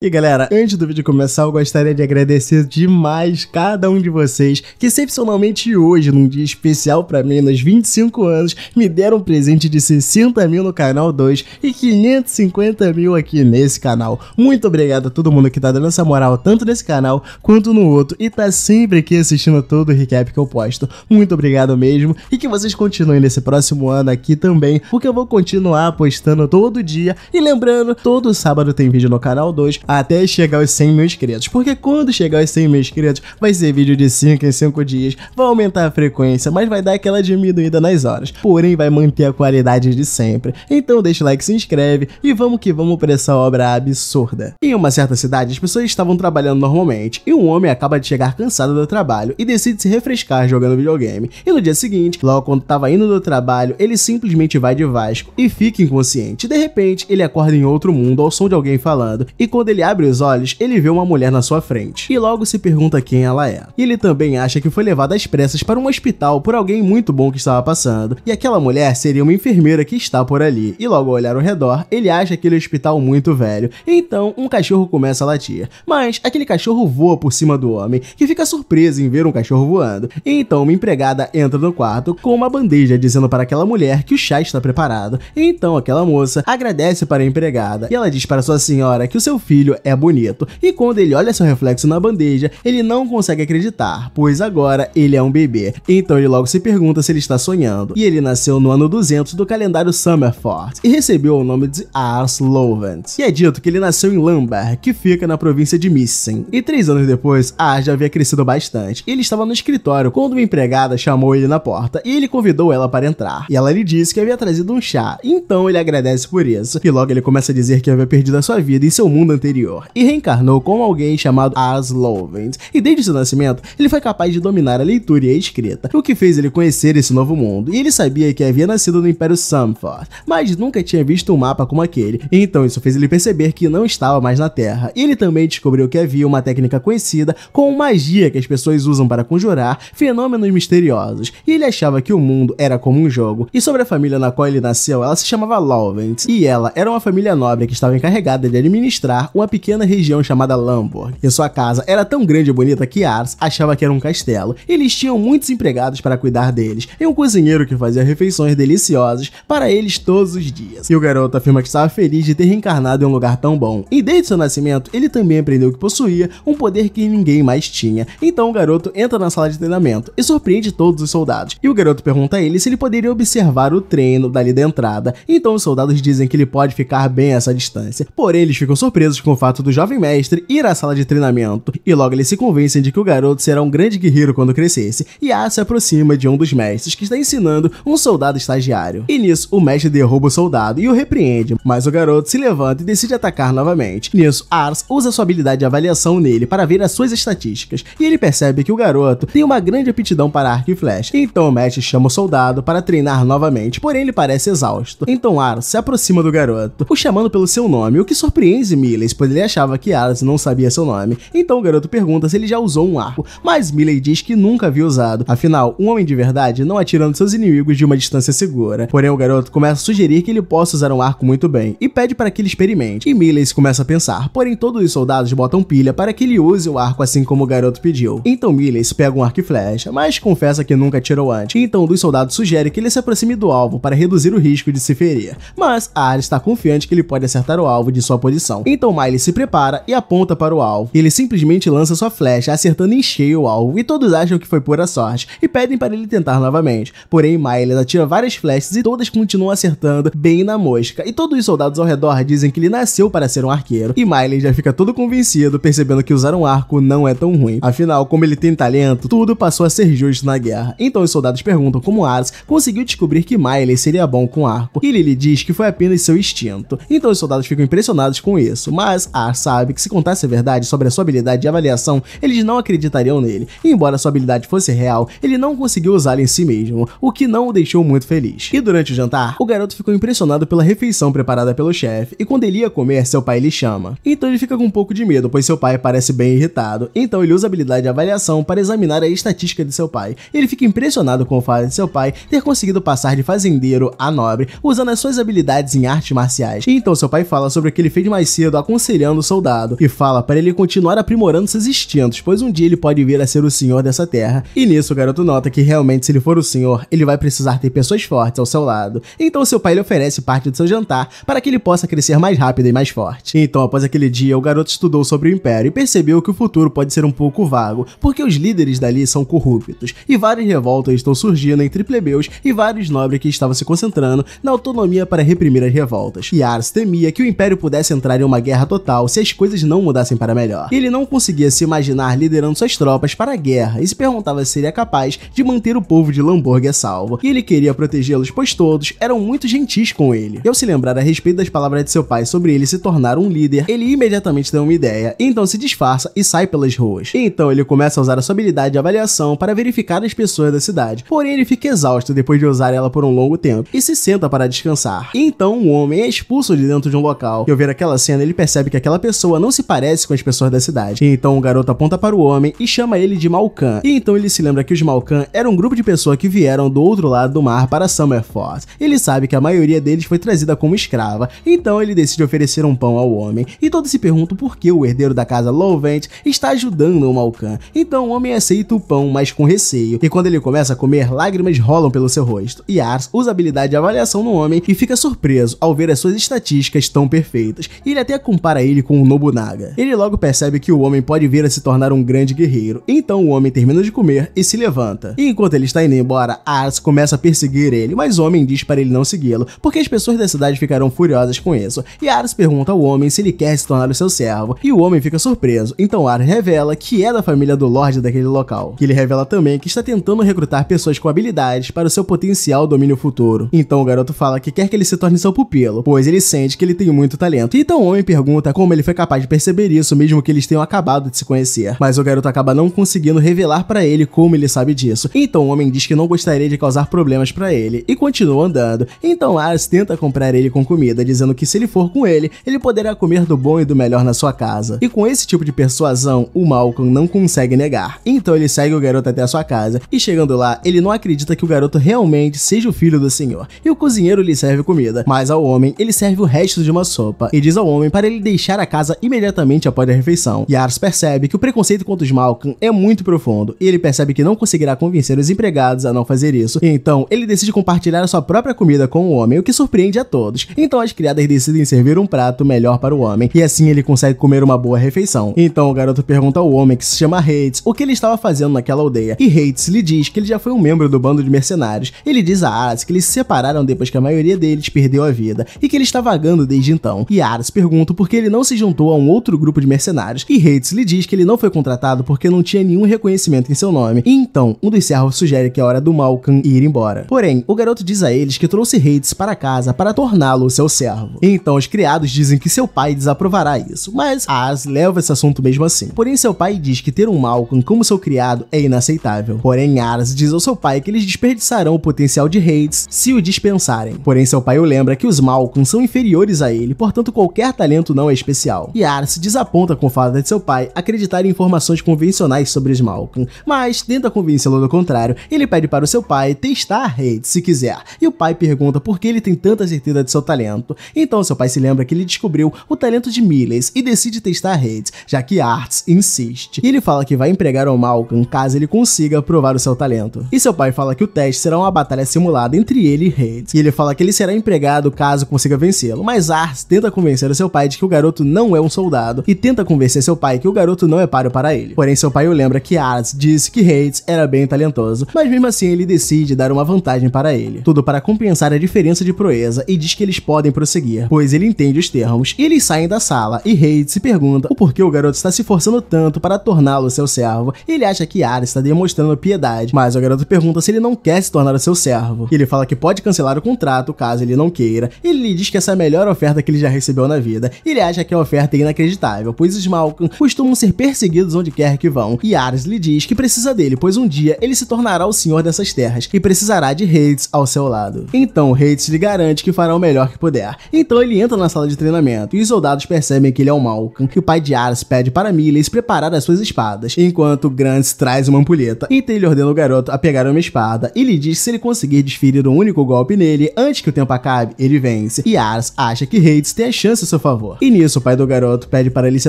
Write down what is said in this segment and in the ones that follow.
E galera, antes do vídeo começar, eu gostaria de agradecer demais cada um de vocês que excepcionalmente hoje, num dia especial para mim, nos 25 anos, me deram um presente de 60 mil no canal 2 e 550 mil aqui nesse canal. Muito obrigado a todo mundo que tá dando essa moral, tanto nesse canal quanto no outro, e tá sempre aqui assistindo todo o recap que eu posto. Muito obrigado mesmo, e que vocês continuem nesse próximo ano aqui também, porque eu vou continuar postando todo dia, e lembrando, todo sábado tem vídeo no canal 2, até chegar aos 100 mil inscritos. Porque quando chegar aos 100 mil inscritos, vai ser vídeo de 5 em 5 dias, vai aumentar a frequência, mas vai dar aquela diminuída nas horas. Porém, vai manter a qualidade de sempre. Então deixa o like, se inscreve e vamos que vamos para essa obra absurda. Em uma certa cidade, as pessoas estavam trabalhando normalmente e um homem acaba de chegar cansado do trabalho e decide se refrescar jogando videogame. E no dia seguinte, logo quando estava indo do trabalho, ele simplesmente vai de Vasco e fica inconsciente. De repente, ele acorda em outro mundo ao som de alguém falando e quando ele ele abre os olhos, ele vê uma mulher na sua frente e logo se pergunta quem ela é. Ele também acha que foi levado às pressas para um hospital por alguém muito bom que estava passando, e aquela mulher seria uma enfermeira que está por ali. E logo ao olhar ao redor, ele acha aquele hospital muito velho. Então, um cachorro começa a latir, mas aquele cachorro voa por cima do homem, que fica surpreso em ver um cachorro voando. E então, uma empregada entra no quarto com uma bandeja dizendo para aquela mulher que o chá está preparado. E então, aquela moça agradece para a empregada e ela diz para sua senhora que o seu filho filho é bonito. E quando ele olha seu reflexo na bandeja, ele não consegue acreditar, pois agora ele é um bebê. Então ele logo se pergunta se ele está sonhando. E ele nasceu no ano 200 do calendário Summerford e recebeu o nome de Ars Lovent. E é dito que ele nasceu em Lamberg, que fica na província de Missen. E três anos depois, Ars já havia crescido bastante. Ele estava no escritório quando uma empregada chamou ele na porta e ele convidou ela para entrar. E ela lhe disse que havia trazido um chá. Então ele agradece por isso. E logo ele começa a dizer que havia perdido a sua vida em seu mundo anterior e reencarnou como alguém chamado Aslovens. E desde seu nascimento, ele foi capaz de dominar a leitura e a escrita, o que fez ele conhecer esse novo mundo. E ele sabia que havia nascido no Império Samford, mas nunca tinha visto um mapa como aquele. Então isso fez ele perceber que não estava mais na Terra. E ele também descobriu que havia uma técnica conhecida como magia que as pessoas usam para conjurar fenômenos misteriosos. E ele achava que o mundo era como um jogo. E sobre a família na qual ele nasceu, ela se chamava Lovens, e ela era uma família nobre que estava encarregada de administrar uma pequena região chamada Lamborg, e sua casa era tão grande e bonita que Ars achava que era um castelo. Eles tinham muitos empregados para cuidar deles, e um cozinheiro que fazia refeições deliciosas para eles todos os dias. E o garoto afirma que estava feliz de ter reencarnado em um lugar tão bom. E desde seu nascimento, ele também aprendeu que possuía um poder que ninguém mais tinha. Então o garoto entra na sala de treinamento e surpreende todos os soldados. E o garoto pergunta a ele se ele poderia observar o treino dali da entrada. Então os soldados dizem que ele pode ficar bem a essa distância. Porém, eles ficam surpresos com fato do jovem mestre ir à sala de treinamento, e logo eles se convencem de que o garoto será um grande guerreiro quando crescesse, e A se aproxima de um dos mestres que está ensinando um soldado estagiário. E nisso, o mestre derruba o soldado e o repreende, mas o garoto se levanta e decide atacar novamente. Nisso, Ars usa sua habilidade de avaliação nele para ver as suas estatísticas, e ele percebe que o garoto tem uma grande aptidão para arco e flecha. Então o mestre chama o soldado para treinar novamente, porém ele parece exausto. Então Ars se aproxima do garoto, o chamando pelo seu nome, o que surpreende Miles, pois ele achava que Alice não sabia seu nome. Então o garoto pergunta se ele já usou um arco, mas Milley diz que nunca havia usado. Afinal, um homem de verdade não atira nos seus inimigos de uma distância segura. Porém, o garoto começa a sugerir que ele possa usar um arco muito bem e pede para que ele experimente. E Milley começa a pensar, porém todos os soldados botam pilha para que ele use o arco assim como o garoto pediu. Então Milley pega um arco e flecha, mas confessa que nunca atirou antes. Então um dos soldados sugere que ele se aproxime do alvo para reduzir o risco de se ferir. Mas Ares está confiante que ele pode acertar o alvo de sua posição. Então Miley se prepara para e aponta para o alvo. Ele simplesmente lança sua flecha, acertando em cheio o alvo, e todos acham que foi pura sorte, e pedem para ele tentar novamente. Porém, Miles atira várias flechas e todas continuam acertando bem na mosca, e todos os soldados ao redor dizem que ele nasceu para ser um arqueiro, e Miles já fica todo convencido, percebendo que usar um arco não é tão ruim. Afinal, como ele tem talento, tudo passou a ser justo na guerra. Então os soldados perguntam como Ares conseguiu descobrir que Miles seria bom com arco, e lhe diz que foi apenas seu instinto. Então os soldados ficam impressionados com isso, mas Ares sabe que se contasse a verdade sobre a sua habilidade de avaliação, eles não acreditariam nele. E embora sua habilidade fosse real, ele não conseguiu usá-la em si mesmo, o que não o deixou muito feliz. E durante o jantar, o garoto ficou impressionado pela refeição preparada pelo chefe, e quando ele ia comer, seu pai lhe chama. Então ele fica com um pouco de medo, pois seu pai parece bem irritado. Então ele usa a habilidade de avaliação para examinar a estatística de seu pai. Ele fica impressionado com o fato de seu pai ter conseguido passar de fazendeiro a nobre, usando as suas habilidades em artes marciais. E então seu pai fala sobre o que ele fez mais cedo, aconselhando aconselhando o soldado e fala para ele continuar aprimorando seus instintos, pois um dia ele pode vir a ser o senhor dessa terra. E nisso o garoto nota que realmente se ele for o senhor, ele vai precisar ter pessoas fortes ao seu lado. Então seu pai lhe oferece parte do seu jantar para que ele possa crescer mais rápido e mais forte. Então após aquele dia, o garoto estudou sobre o império e percebeu que o futuro pode ser um pouco vago, porque os líderes dali são corruptos e várias revoltas estão surgindo entre plebeus e vários nobres que estavam se concentrando na autonomia para reprimir as revoltas. E Ars temia que o império pudesse entrar em uma guerra total se as coisas não mudassem para melhor. Ele não conseguia se imaginar liderando suas tropas para a guerra e se perguntava se seria capaz de manter o povo de Lamborghia salvo. E ele queria protegê-los, pois todos eram muito gentis com ele. E ao se lembrar a respeito das palavras de seu pai sobre ele se tornar um líder, ele imediatamente tem uma ideia, então se disfarça e sai pelas ruas. E então ele começa a usar a sua habilidade de avaliação para verificar as pessoas da cidade. Porém, ele fica exausto depois de usar ela por um longo tempo e se senta para descansar. E então um homem é expulso de dentro de um local. E ao ver aquela cena, ele percebe que aquela pessoa não se parece com as pessoas da cidade. Então o garoto aponta para o homem e chama ele de Malkan. E então ele se lembra que os Malkan eram um grupo de pessoas que vieram do outro lado do mar para Summerford. Ele sabe que a maioria deles foi trazida como escrava. Então ele decide oferecer um pão ao homem. E todos se perguntam por que o herdeiro da casa Lovent está ajudando o Malkan. Então o homem aceita o pão, mas com receio. E quando ele começa a comer, lágrimas rolam pelo seu rosto. E Ars usa a habilidade de avaliação no homem e fica surpreso ao ver as suas estatísticas tão perfeitas. E ele até compara ele com o Nobunaga. Ele logo percebe que o homem pode vir a se tornar um grande guerreiro. Então o homem termina de comer e se levanta. E enquanto ele está indo embora, Ars começa a perseguir ele, mas o homem diz para ele não segui-lo, porque as pessoas da cidade ficarão furiosas com isso. E Ars pergunta ao homem se ele quer se tornar o seu servo, e o homem fica surpreso. Então Ars revela que é da família do Lorde daquele local. Que ele revela também que está tentando recrutar pessoas com habilidades para o seu potencial domínio futuro. Então o garoto fala que quer que ele se torne seu pupilo, pois ele sente que ele tem muito talento. Então o homem pergunta como ele foi capaz de perceber isso, mesmo que eles tenham acabado de se conhecer. Mas o garoto acaba não conseguindo revelar para ele como ele sabe disso. Então o homem diz que não gostaria de causar problemas para ele e continua andando. Então Ars tenta comprar ele com comida, dizendo que se ele for com ele, ele poderá comer do bom e do melhor na sua casa. E com esse tipo de persuasão, o Malcolm não consegue negar. Então ele segue o garoto até a sua casa e chegando lá, ele não acredita que o garoto realmente seja o filho do senhor. E o cozinheiro lhe serve comida, mas ao homem ele serve o resto de uma sopa e diz ao homem para ele deixar a casa imediatamente após a refeição. E Ars percebe que o preconceito contra os Malcolm é muito profundo e ele percebe que não conseguirá convencer os empregados a não fazer isso. Então ele decide compartilhar a sua própria comida com o homem, o que surpreende a todos. Então as criadas decidem servir um prato melhor para o homem e assim ele consegue comer uma boa refeição. Então o garoto pergunta ao homem que se chama Hates o que ele estava fazendo naquela aldeia e Hates lhe diz que ele já foi um membro do bando de mercenários. Ele diz a Ars que eles se separaram depois que a maioria deles perdeu a vida e que ele está vagando desde então. E Ars pergunta por que ele não se juntou a um outro grupo de mercenários e Hates lhe diz que ele não foi contratado porque não tinha nenhum reconhecimento em seu nome. E então um dos servos sugere que é hora do Malcolm ir embora. Porém, o garoto diz a eles que trouxe Hates para casa para torná-lo seu servo. E então os criados dizem que seu pai desaprovará isso, mas Ars leva esse assunto mesmo assim. Porém, seu pai diz que ter um Malcolm como seu criado é inaceitável. Porém, Ars diz ao seu pai que eles desperdiçarão o potencial de Hades se o dispensarem. Porém, seu pai o lembra que os Malcolm são inferiores a ele, portanto qualquer talento não é especial. E Ars se desaponta com o fato de seu pai acreditar em informações convencionais sobre Malcolm, mas tenta convencê-lo do contrário. Ele pede para o seu pai testar Hades se quiser, e o pai pergunta por que ele tem tanta certeza de seu talento. Então seu pai se lembra que ele descobriu o talento de Miles e decide testar Hades, já que Arts insiste. Ele fala que vai empregar o Malcolm caso ele consiga provar o seu talento. E seu pai fala que o teste será uma batalha simulada entre ele e Hades. E ele fala que ele será empregado caso consiga vencê-lo, mas Arts tenta convencer o seu pai de que o garoto não é um soldado e tenta convencer seu pai que o garoto não é páreo para ele. Porém, seu pai o lembra que Arts disse que Hades era bem talentoso, mas mesmo assim ele decide dar uma vantagem para ele. Tudo para compensar a diferença de proeza e diz que eles podem prosseguir, pois ele entende os termos. Eles saem da sala e Hades se pergunta o porquê o garoto está se forçando tanto para torná-lo seu servo. Ele acha que Ares está demonstrando piedade, mas o garoto pergunta se ele não quer se tornar o seu servo. Ele fala que pode cancelar o contrato caso ele não queira. Ele lhe diz que essa é a melhor oferta que ele já recebeu na vida. Ele acha que a oferta é inacreditável, pois os Malcolm costumam ser perseguidos onde quer que vão. E Ares lhe diz que precisa dele, pois um dia ele se tornará o senhor dessas terras e precisará de Hades ao seu lado. Então Hades lhe garante que fará o melhor que puder. Então ele entra na sala de treinamento e os soldados percebem que ele é o Malcolm, que o pai de Ares pede para Miles preparar as suas espadas, enquanto Grants traz uma ampulheta. Então ele ordena o garoto a pegar uma espada e lhe diz que se ele conseguir desferir um único golpe nele antes que o tempo acabe, ele vence. E Ares acha que Hades tem a chance a seu favor. E nisso, o pai do garoto pede para eles se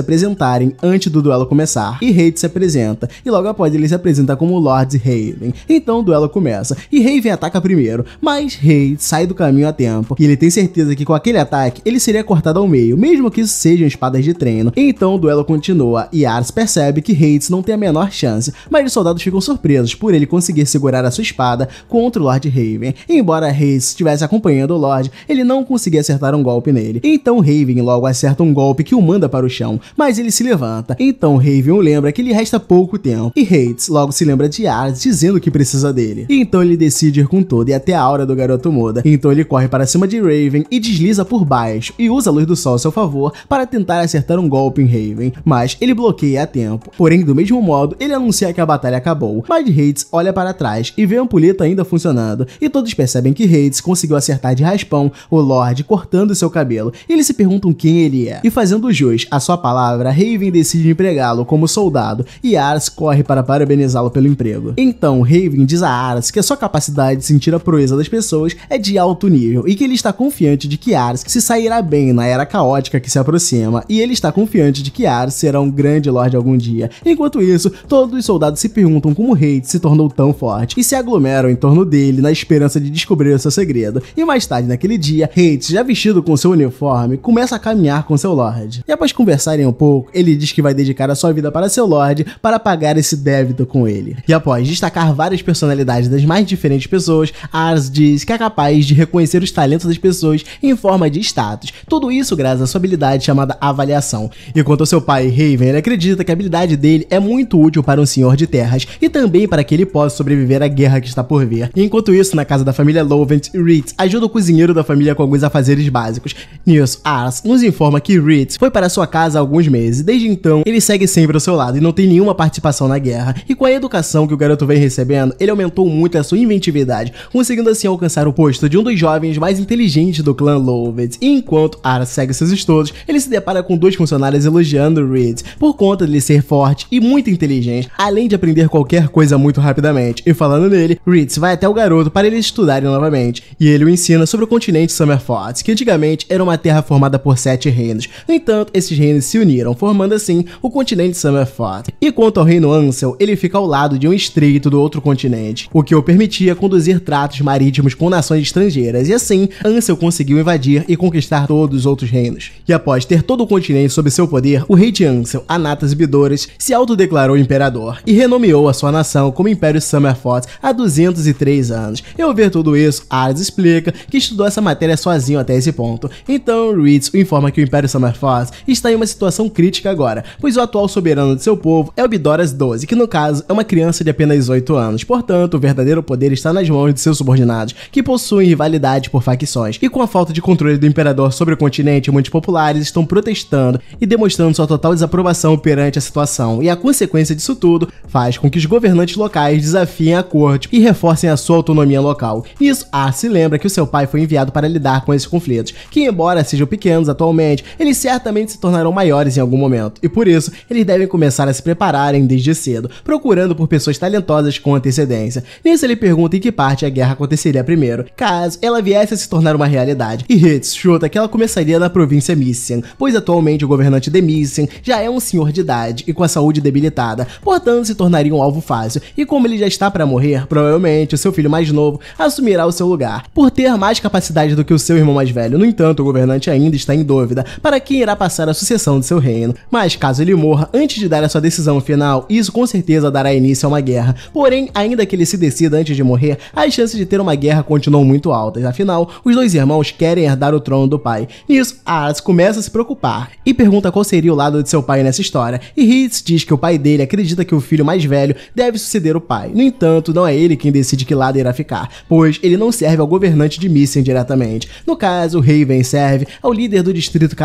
apresentarem antes do duelo começar, e Hades se apresenta, e logo após ele se apresenta como Lord Raven. Então o duelo começa, e Raven ataca primeiro, mas Hades sai do caminho a tempo, e ele tem certeza que com aquele ataque ele seria cortado ao meio, mesmo que isso sejam espadas de treino. Então o duelo continua, e Ars percebe que Hades não tem a menor chance, mas os soldados ficam surpresos por ele conseguir segurar a sua espada contra o Lord Raven. Embora Hades estivesse acompanhando o Lord, ele não conseguia acertar um golpe nele. Então Raven logo acerta um golpe que o manda para o chão, mas ele se levanta. Então Raven lembra que lhe resta pouco tempo, e Hades logo se lembra de Ars dizendo que precisa dele. Então ele decide ir com tudo e até a aura do garoto muda. Então ele corre para cima de Raven e desliza por baixo e usa a luz do sol a seu favor para tentar acertar um golpe em Raven, mas ele bloqueia a tempo. Porém, do mesmo modo, ele anuncia que a batalha acabou. Mas Hades olha para trás e vê a ampulheta ainda funcionando, e todos percebem que Hades conseguiu acertar de raspão o Lorde cortando seu cabelo. Eles se perguntam quem ele é. E fazendo jus à sua palavra, Raven decide empregá-lo como soldado e Ars corre para parabenizá-lo pelo emprego. Então, Raven diz a Ars que a sua capacidade de sentir a proeza das pessoas é de alto nível e que ele está confiante de que Ars se sairá bem na era caótica que se aproxima, e ele está confiante de que Ars será um grande Lorde algum dia. Enquanto isso, todos os soldados se perguntam como Hades se tornou tão forte e se aglomeram em torno dele na esperança de descobrir o seu segredo. E mais tarde naquele dia, Hades, já vestido com seu uniforme, começa a caminhar com seu Lorde. E após conversarem um pouco, ele diz que vai dedicar a sua vida para seu Lorde para pagar esse débito com ele. E após destacar várias personalidades das mais diferentes pessoas, Ars diz que é capaz de reconhecer os talentos das pessoas em forma de status. Tudo isso graças à sua habilidade chamada avaliação. E quanto ao seu pai, Raven, ele acredita que a habilidade dele é muito útil para um senhor de terras e também para que ele possa sobreviver à guerra que está por vir. E enquanto isso, na casa da família Lovent, Ritz ajuda o cozinheiro da família com alguns afazeres básicos. Nisso, Ars nos informa que Ritz foi para sua casa há alguns meses. Desde então, ele segue sempre ao seu lado e não tem nenhuma participação na guerra. E com a educação que o garoto vem recebendo, ele aumentou muito a sua inventividade, conseguindo assim alcançar o posto de um dos jovens mais inteligentes do clã Lovett. E enquanto Ars segue seus estudos, ele se depara com dois funcionários elogiando Reed por conta de ser forte e muito inteligente, além de aprender qualquer coisa muito rapidamente. E falando nele, Reed vai até o garoto para eles estudarem novamente, e ele o ensina sobre o continente Summerfort, que antigamente era uma terra formada por sete reinos. No entanto, esses reinos se uniram, formando assim o continente Summerfort. E quanto ao reino Ansel, ele fica ao lado de um estreito do outro continente, o que o permitia conduzir tratos marítimos com nações estrangeiras, e assim Ansel conseguiu invadir e conquistar todos os outros reinos. E após ter todo o continente sob seu poder, o rei de Ansel, Anatas Bidores, se autodeclarou imperador e renomeou a sua nação como Império Summerfort há 203 anos. E ao ver tudo isso, Ares explica que estudou essa matéria sozinho até esse ponto. Então, Reeds o informa que o Império Summerfort está em uma situação crítica agora, pois o atual soberano de seu povo é o Bidoras XII, que no caso é uma criança de apenas 8 anos. Portanto, o verdadeiro poder está nas mãos de seus subordinados, que possuem rivalidade por facções. E com a falta de controle do imperador sobre o continente, muitos populares estão protestando e demonstrando sua total desaprovação perante a situação. E a consequência disso tudo faz com que os governantes locais desafiem a corte e reforcem a sua autonomia local. Nisso, Arce lembra que o seu pai foi enviado para lidar com esses conflitos, que embora sejam pequenos atualmente, eles certamente se tornarão maiores em algum momento. E por isso, eles devem começar a se prepararem desde cedo, procurando por pessoas talentosas com antecedência. Nisso ele pergunta em que parte a guerra aconteceria primeiro, caso ela viesse a se tornar uma realidade. E Hitz chuta que ela começaria na província Missian, pois atualmente o governante de Missian já é um senhor de idade e com a saúde debilitada, portanto se tornaria um alvo fácil. E como ele já está para morrer, provavelmente o seu filho mais novo assumirá o seu lugar, por ter mais capacidade do que o seu irmão mais velho. No entanto, o governante ainda está em dúvida para quem irá passar a sucessão de seu reino. Mas caso ele morra antes de dar a sua decisão final, isso com certeza dará início a uma guerra. Porém, ainda que ele se decida antes de morrer, as chances de ter uma guerra continuam muito altas. Afinal, os dois irmãos querem herdar o trono do pai. Nisso, Ars começa a se preocupar e pergunta qual seria o lado de seu pai nessa história. E Hitz diz que o pai dele acredita que o filho mais velho deve suceder o pai. No entanto, não é ele quem decide que lado irá ficar, pois ele não serve ao governante de Missing diretamente. No caso, Raven serve ao líder do distrito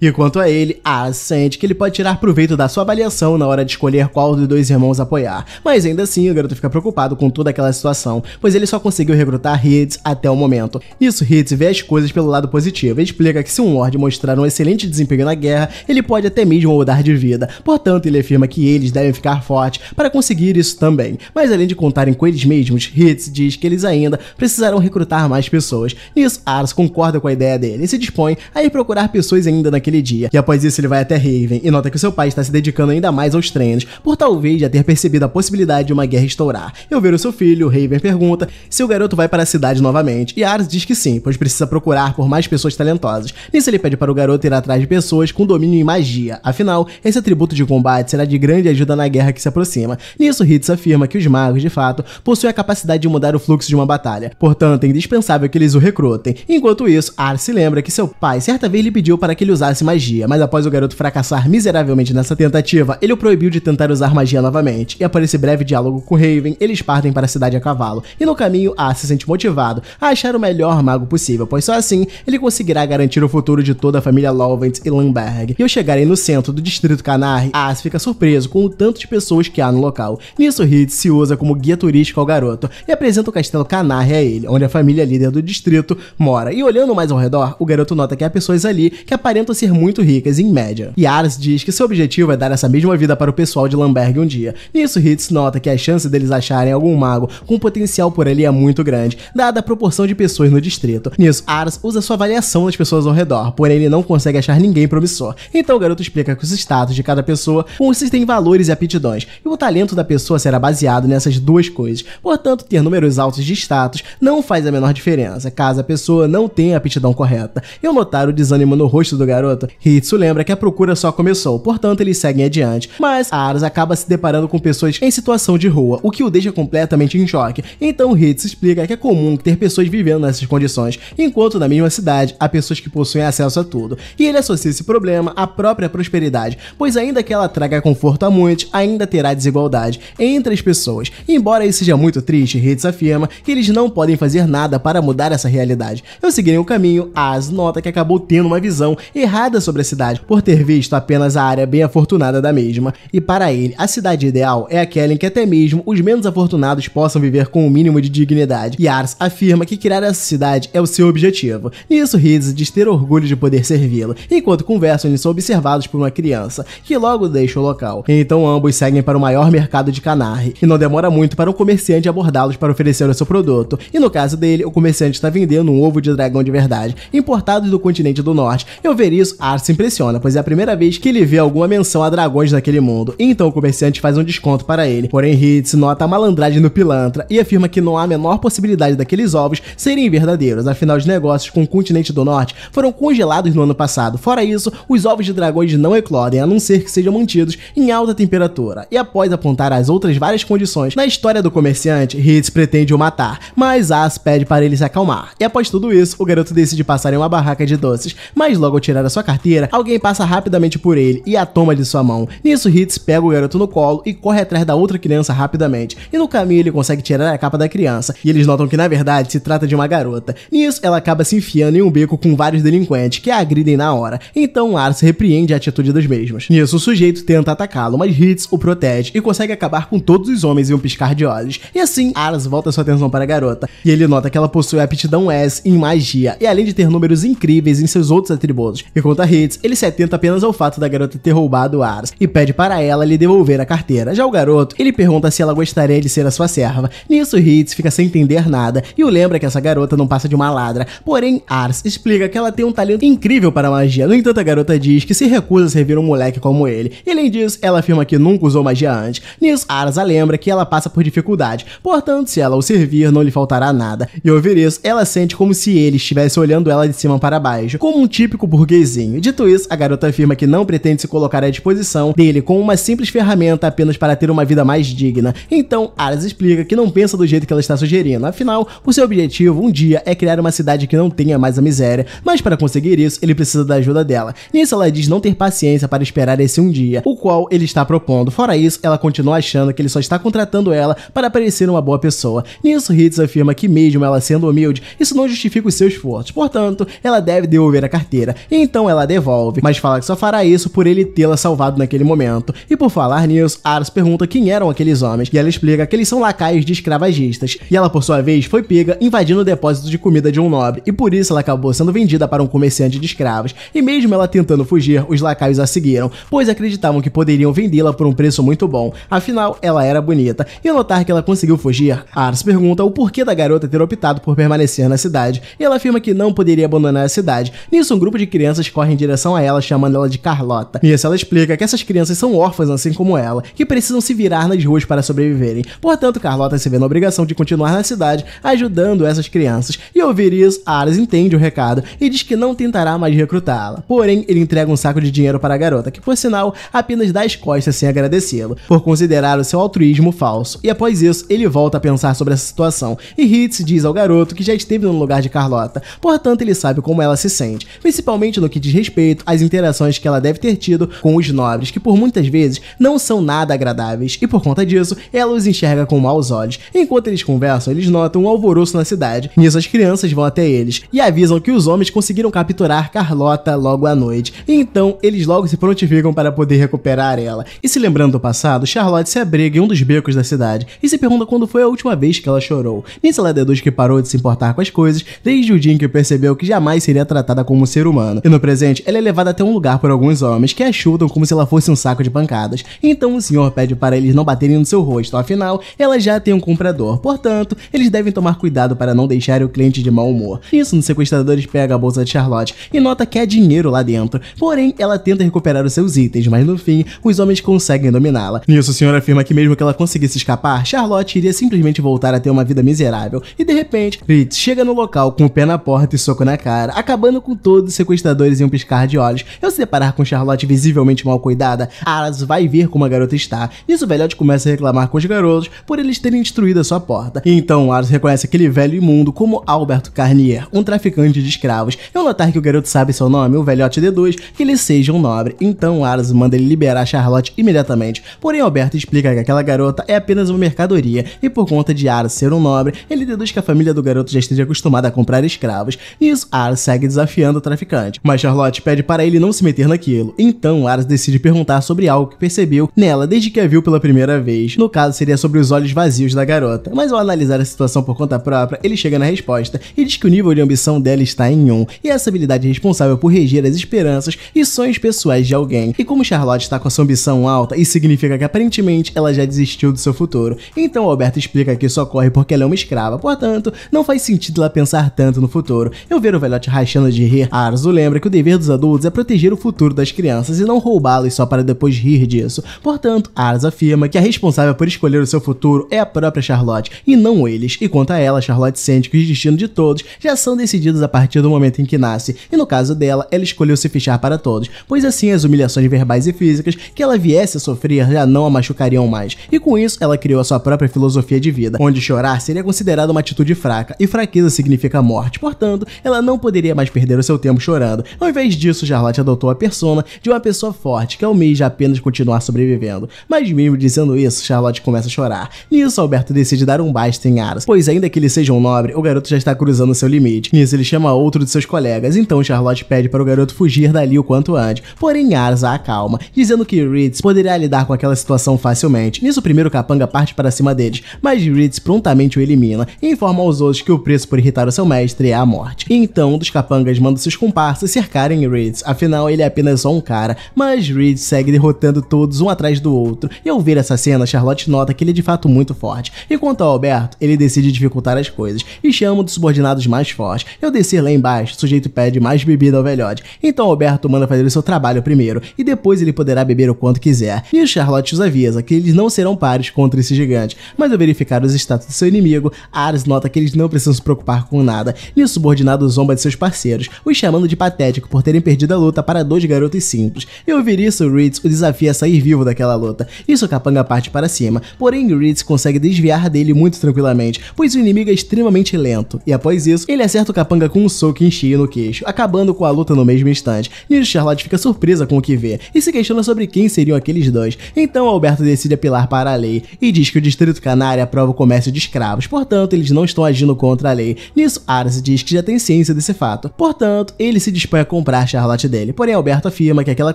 E quanto a ele, Ars sente que ele pode tirar proveito da sua avaliação na hora de escolher qual dos dois irmãos apoiar. Mas ainda assim, o garoto fica preocupado com toda aquela situação, pois ele só conseguiu recrutar Hitz até o momento. Isso, Hitz vê as coisas pelo lado positivo e explica que se um Lord mostrar um excelente desempenho na guerra, ele pode até mesmo mudar de vida. Portanto, ele afirma que eles devem ficar fortes para conseguir isso também. Mas além de contarem com eles mesmos, Hitz diz que eles ainda precisarão recrutar mais pessoas. Nisso, Ars concorda com a ideia dele e se dispõe a ir procurar pessoas pessoas ainda naquele dia. E após isso ele vai até Raven e nota que seu pai está se dedicando ainda mais aos treinos, por talvez já ter percebido a possibilidade de uma guerra estourar. Eu ver o seu filho, Raven pergunta se o garoto vai para a cidade novamente, e Ars diz que sim, pois precisa procurar por mais pessoas talentosas. Nisso ele pede para o garoto ir atrás de pessoas com domínio em magia, afinal, esse atributo de combate será de grande ajuda na guerra que se aproxima. Nisso Hitz afirma que os magos, de fato, possuem a capacidade de mudar o fluxo de uma batalha, portanto é indispensável que eles o recrutem. Enquanto isso, Ars se lembra que seu pai certa vez lhe pediu para que ele usasse magia, mas após o garoto fracassar miseravelmente nessa tentativa, ele o proibiu de tentar usar magia novamente, e após esse breve diálogo com Raven, eles partem para a cidade a cavalo, e no caminho Ars se sente motivado a achar o melhor mago possível, pois só assim ele conseguirá garantir o futuro de toda a família Lovent e Lamberg. E ao chegarem no centro do distrito Canarre, Ars fica surpreso com o tanto de pessoas que há no local. Nisso, Hitz se usa como guia turístico ao garoto e apresenta o castelo Canarre a ele, onde a família líder do distrito mora. E olhando mais ao redor, o garoto nota que há pessoas ali que aparentam ser muito ricas em média. E Ars diz que seu objetivo é dar essa mesma vida para o pessoal de Lamberg um dia. Nisso, Hitz nota que a chance deles acharem algum mago com potencial por ali é muito grande, dada a proporção de pessoas no distrito. Nisso, Ars usa sua avaliação das pessoas ao redor, porém ele não consegue achar ninguém promissor. Então o garoto explica que os status de cada pessoa consistem em valores e aptidões, e o talento da pessoa será baseado nessas duas coisas. Portanto, ter números altos de status não faz a menor diferença, caso a pessoa não tenha a aptidão correta. E ao notar o desânimo no rosto do garoto, Hitsu lembra que a procura só começou, portanto eles seguem adiante. Mas Aras acaba se deparando com pessoas em situação de rua, o que o deixa completamente em choque. Então Hitsu explica que é comum ter pessoas vivendo nessas condições, enquanto na mesma cidade há pessoas que possuem acesso a tudo. E ele associa esse problema à própria prosperidade, pois ainda que ela traga conforto a muitos, ainda terá desigualdade entre as pessoas. Embora isso seja muito triste, Hitz afirma que eles não podem fazer nada para mudar essa realidade. Eu seguirei o caminho, As nota que acabou tendo uma visão errada sobre a cidade, por ter visto apenas a área bem afortunada da mesma. E para ele, a cidade ideal é aquela em que até mesmo os menos afortunados possam viver com o um mínimo de dignidade. E Ars afirma que criar essa cidade é o seu objetivo. Nisso, Hitz diz ter orgulho de poder servi-lo, enquanto conversam eles são observados por uma criança, que logo deixa o local. Então ambos seguem para o maior mercado de Canarre, e não demora muito para um comerciante abordá-los para oferecer o seu produto. E no caso dele, o comerciante está vendendo um ovo de dragão de verdade, importado do continente do norte. E ao ver isso, Ars se impressiona, pois é a primeira vez que ele vê alguma menção a dragões naquele mundo. Então o comerciante faz um desconto para ele. Porém, Hitz nota a malandragem do pilantra e afirma que não há a menor possibilidade daqueles ovos serem verdadeiros, afinal os negócios com o continente do norte foram congelados no ano passado. Fora isso, os ovos de dragões não eclodem, a não ser que sejam mantidos em alta temperatura. E após apontar as outras várias condições na história do comerciante, Hitz pretende o matar, mas As pede para ele se acalmar. E após tudo isso, o garoto decide passar em uma barraca de doces, mas logo ao tirar a sua carteira, alguém passa rapidamente por ele e a toma de sua mão. Nisso, Hitz pega o garoto no colo e corre atrás da outra criança rapidamente. E no caminho ele consegue tirar a capa da criança, e eles notam que na verdade se trata de uma garota. Nisso, ela acaba se enfiando em um beco com vários delinquentes que a agridem na hora. Então Ars repreende a atitude dos mesmos. Nisso, o sujeito tenta atacá-lo, mas Hitz o protege e consegue acabar com todos os homens em um piscar de olhos. E assim, Ars volta sua atenção para a garota, e ele nota que ela possui aptidão S em magia, e além de ter números incríveis em seus outros atributos. E quanto a Hitz, ele se atenta apenas ao fato da garota ter roubado Ars, e pede para ela lhe devolver a carteira. Já o garoto, ele pergunta se ela gostaria de ser a sua serva. Nisso, Hitz fica sem entender nada, e o lembra que essa garota não passa de uma ladra. Porém, Ars explica que ela tem um talento incrível para a magia. No entanto, a garota diz que se recusa a servir um moleque como ele. E além disso, ela afirma que nunca usou magia antes. Nisso, Arasa lembra que ela passa por dificuldade, portanto, se ela o servir, não lhe faltará nada. E ouvir isso, ela sente como se ele estivesse olhando ela de cima para baixo, como um típico burguesinho. Dito isso, a garota afirma que não pretende se colocar à disposição dele com uma simples ferramenta apenas para ter uma vida mais digna. Então, Aras explica que não pensa do jeito que ela está sugerindo. Afinal, o seu objetivo um dia é criar uma cidade que não tenha mais a miséria, mas para conseguir isso, ele precisa da ajuda dela. Nisso, ela diz não ter paciência para esperar esse um dia, o qual ele está propondo. Fora isso, ela continua achando que ele só está contratando ela para parecer uma boa pessoa. Nisso, Hitz afirma que mesmo ela sendo humilde, isso não justifica os seus esforços. Portanto, ela deve devolver a carteira. Então ela devolve, mas fala que só fará isso por ele tê-la salvado naquele momento. E por falar nisso, Ars pergunta quem eram aqueles homens, e ela explica que eles são lacaios de escravagistas. E ela, por sua vez, foi pega invadindo o depósito de comida de um nobre, e por isso ela acabou sendo vendida para um comerciante de escravos. E mesmo ela tentando fugir, os lacaios a seguiram, pois acreditavam que poderiam vendê-la por um preço muito bom. Afinal, ela era bonita. E notar que ela conseguiu fugir, Ars pergunta o porquê da garota ter optado por permanecer na cidade. E ela afirma que não poderia abandonar a cidade. Nisso, um grupo de de crianças corre em direção a ela, chamando ela de Carlota. Nisso ela explica que essas crianças são órfãs assim como ela, que precisam se virar nas ruas para sobreviverem. Portanto, Carlota se vê na obrigação de continuar na cidade, ajudando essas crianças. E ao ouvir isso, Aras entende o recado e diz que não tentará mais recrutá-la. Porém, ele entrega um saco de dinheiro para a garota, que por sinal apenas dá as costas sem agradecê-lo, por considerar o seu altruísmo falso. E após isso, ele volta a pensar sobre essa situação. E Hitz diz ao garoto que já esteve no lugar de Carlota, portanto ele sabe como ela se sente, principalmente no que diz respeito às interações que ela deve ter tido com os nobres, que por muitas vezes não são nada agradáveis, e por conta disso, ela os enxerga com maus olhos. Enquanto eles conversam, eles notam um alvoroço na cidade. Nisso, as crianças vão até eles e avisam que os homens conseguiram capturar Carlota logo à noite. Então, eles logo se prontificam para poder recuperar ela. E se lembrando do passado, Charlotte se abriga em um dos becos da cidade e se pergunta quando foi a última vez que ela chorou. Nisso, ela deduz que parou de se importar com as coisas desde o dia em que percebeu que jamais seria tratada como um ser humano. E no presente, ela é levada até um lugar por alguns homens que a chutam como se ela fosse um saco de pancadas. Então, o senhor pede para eles não baterem no seu rosto, afinal, ela já tem um comprador. Portanto, eles devem tomar cuidado para não deixar o cliente de mau humor. Isso, os sequestradores pega a bolsa de Charlotte e nota que há dinheiro lá dentro. Porém, ela tenta recuperar os seus itens, mas no fim, os homens conseguem dominá-la. Nisso, o senhor afirma que mesmo que ela conseguisse escapar, Charlotte iria simplesmente voltar a ter uma vida miserável. E de repente, Fritz chega no local com o pé na porta e soco na cara, acabando com todos os sequestradores em um piscar de olhos. Ao se deparar com Charlotte visivelmente mal cuidada, Aras vai ver como a garota está. Nisso, o velhote começa a reclamar com os garotos por eles terem destruído a sua porta. Então Aras reconhece aquele velho imundo como Alberto Carnier, um traficante de escravos. Ao notar que o garoto sabe seu nome, o velhote deduz que ele seja um nobre. Então Aras manda ele liberar Charlotte imediatamente. Porém, Alberto explica que aquela garota é apenas uma mercadoria e por conta de Aras ser um nobre, ele deduz que a família do garoto já esteja acostumada a comprar escravos. Nisso, Aras segue desafiando o traficante. Mas Charlotte pede para ele não se meter naquilo. Então Aras decide perguntar sobre algo que percebeu nela desde que a viu pela primeira vez. No caso, seria sobre os olhos vazios da garota. Mas ao analisar a situação por conta própria, ele chega na resposta e diz que o nível de ambição dela está em 1, e essa habilidade é responsável por reger as esperanças e sonhos pessoais de alguém. E como Charlotte está com a sua ambição alta, isso significa que aparentemente ela já desistiu do seu futuro. Então Alberto explica que isso ocorre porque ela é uma escrava, portanto, não faz sentido ela pensar tanto no futuro. Eu ver o velhote rachando de rir, Arzu lembra que o dever dos adultos é proteger o futuro das crianças e não roubá-los só para depois rir disso. Portanto, Ars afirma que a responsável por escolher o seu futuro é a própria Charlotte e não eles. E quanto a ela, Charlotte sente que os destinos de todos já são decididos a partir do momento em que nasce. E no caso dela, ela escolheu se fechar para todos, pois assim as humilhações verbais e físicas que ela viesse a sofrer já não a machucariam mais. E com isso, ela criou a sua própria filosofia de vida, onde chorar seria considerado uma atitude fraca e fraqueza significa morte. Portanto, ela não poderia mais perder o seu tempo chorando. Ao invés disso, Charlotte adotou a persona de uma pessoa forte que almeja apenas continuar sobrevivendo. Mas mesmo dizendo isso, Charlotte começa a chorar. Nisso, Alberto decide dar um basta em Aras, pois ainda que ele seja um nobre, o garoto já está cruzando seu limite. Nisso, ele chama outro de seus colegas, então Charlotte pede para o garoto fugir dali o quanto antes. Porém, Aras a acalma, dizendo que Ritz poderia lidar com aquela situação facilmente. Nisso, o primeiro capanga parte para cima deles, mas Ritz prontamente o elimina e informa aos outros que o preço por irritar o seu mestre é a morte. Então, um dos capangas manda seus comparsas cercarem Ritz, afinal ele é apenas um cara, mas Ritz segue derrotando todos um atrás do outro. E ao ver essa cena, Charlotte nota que ele é de fato muito forte. E quanto ao Alberto, ele decide dificultar as coisas e chama dos subordinados mais fortes. Ao descer lá embaixo, o sujeito pede mais bebida ao velhote. Então Alberto manda fazer o seu trabalho primeiro e depois ele poderá beber o quanto quiser. E Charlotte os avisa que eles não serão pares contra esse gigante. Mas ao verificar os status do seu inimigo, Ares nota que eles não precisam se preocupar com nada. E o subordinado zomba de seus parceiros, os chamando de patético por terem perdido a luta para dois garotos simples. E ouvir isso, Ritz o desafia a sair vivo daquela luta. Isso capanga parte para cima, porém Ritz consegue desviar dele muito tranquilamente, pois o inimigo é extremamente lento. E após isso, ele acerta o capanga com um soco em cheio no queixo, acabando com a luta no mesmo instante. Nisso, Charlotte fica surpresa com o que vê e se questiona sobre quem seriam aqueles dois. Então Alberto decide apelar para a lei e diz que o Distrito Canário aprova o comércio de escravos, portanto eles não estão agindo contra a lei. Nisso, Aras diz que já tem ciência desse fato, portanto ele se dispõe a comprar Charlotte dele. Porém, Alberto afirma que aquela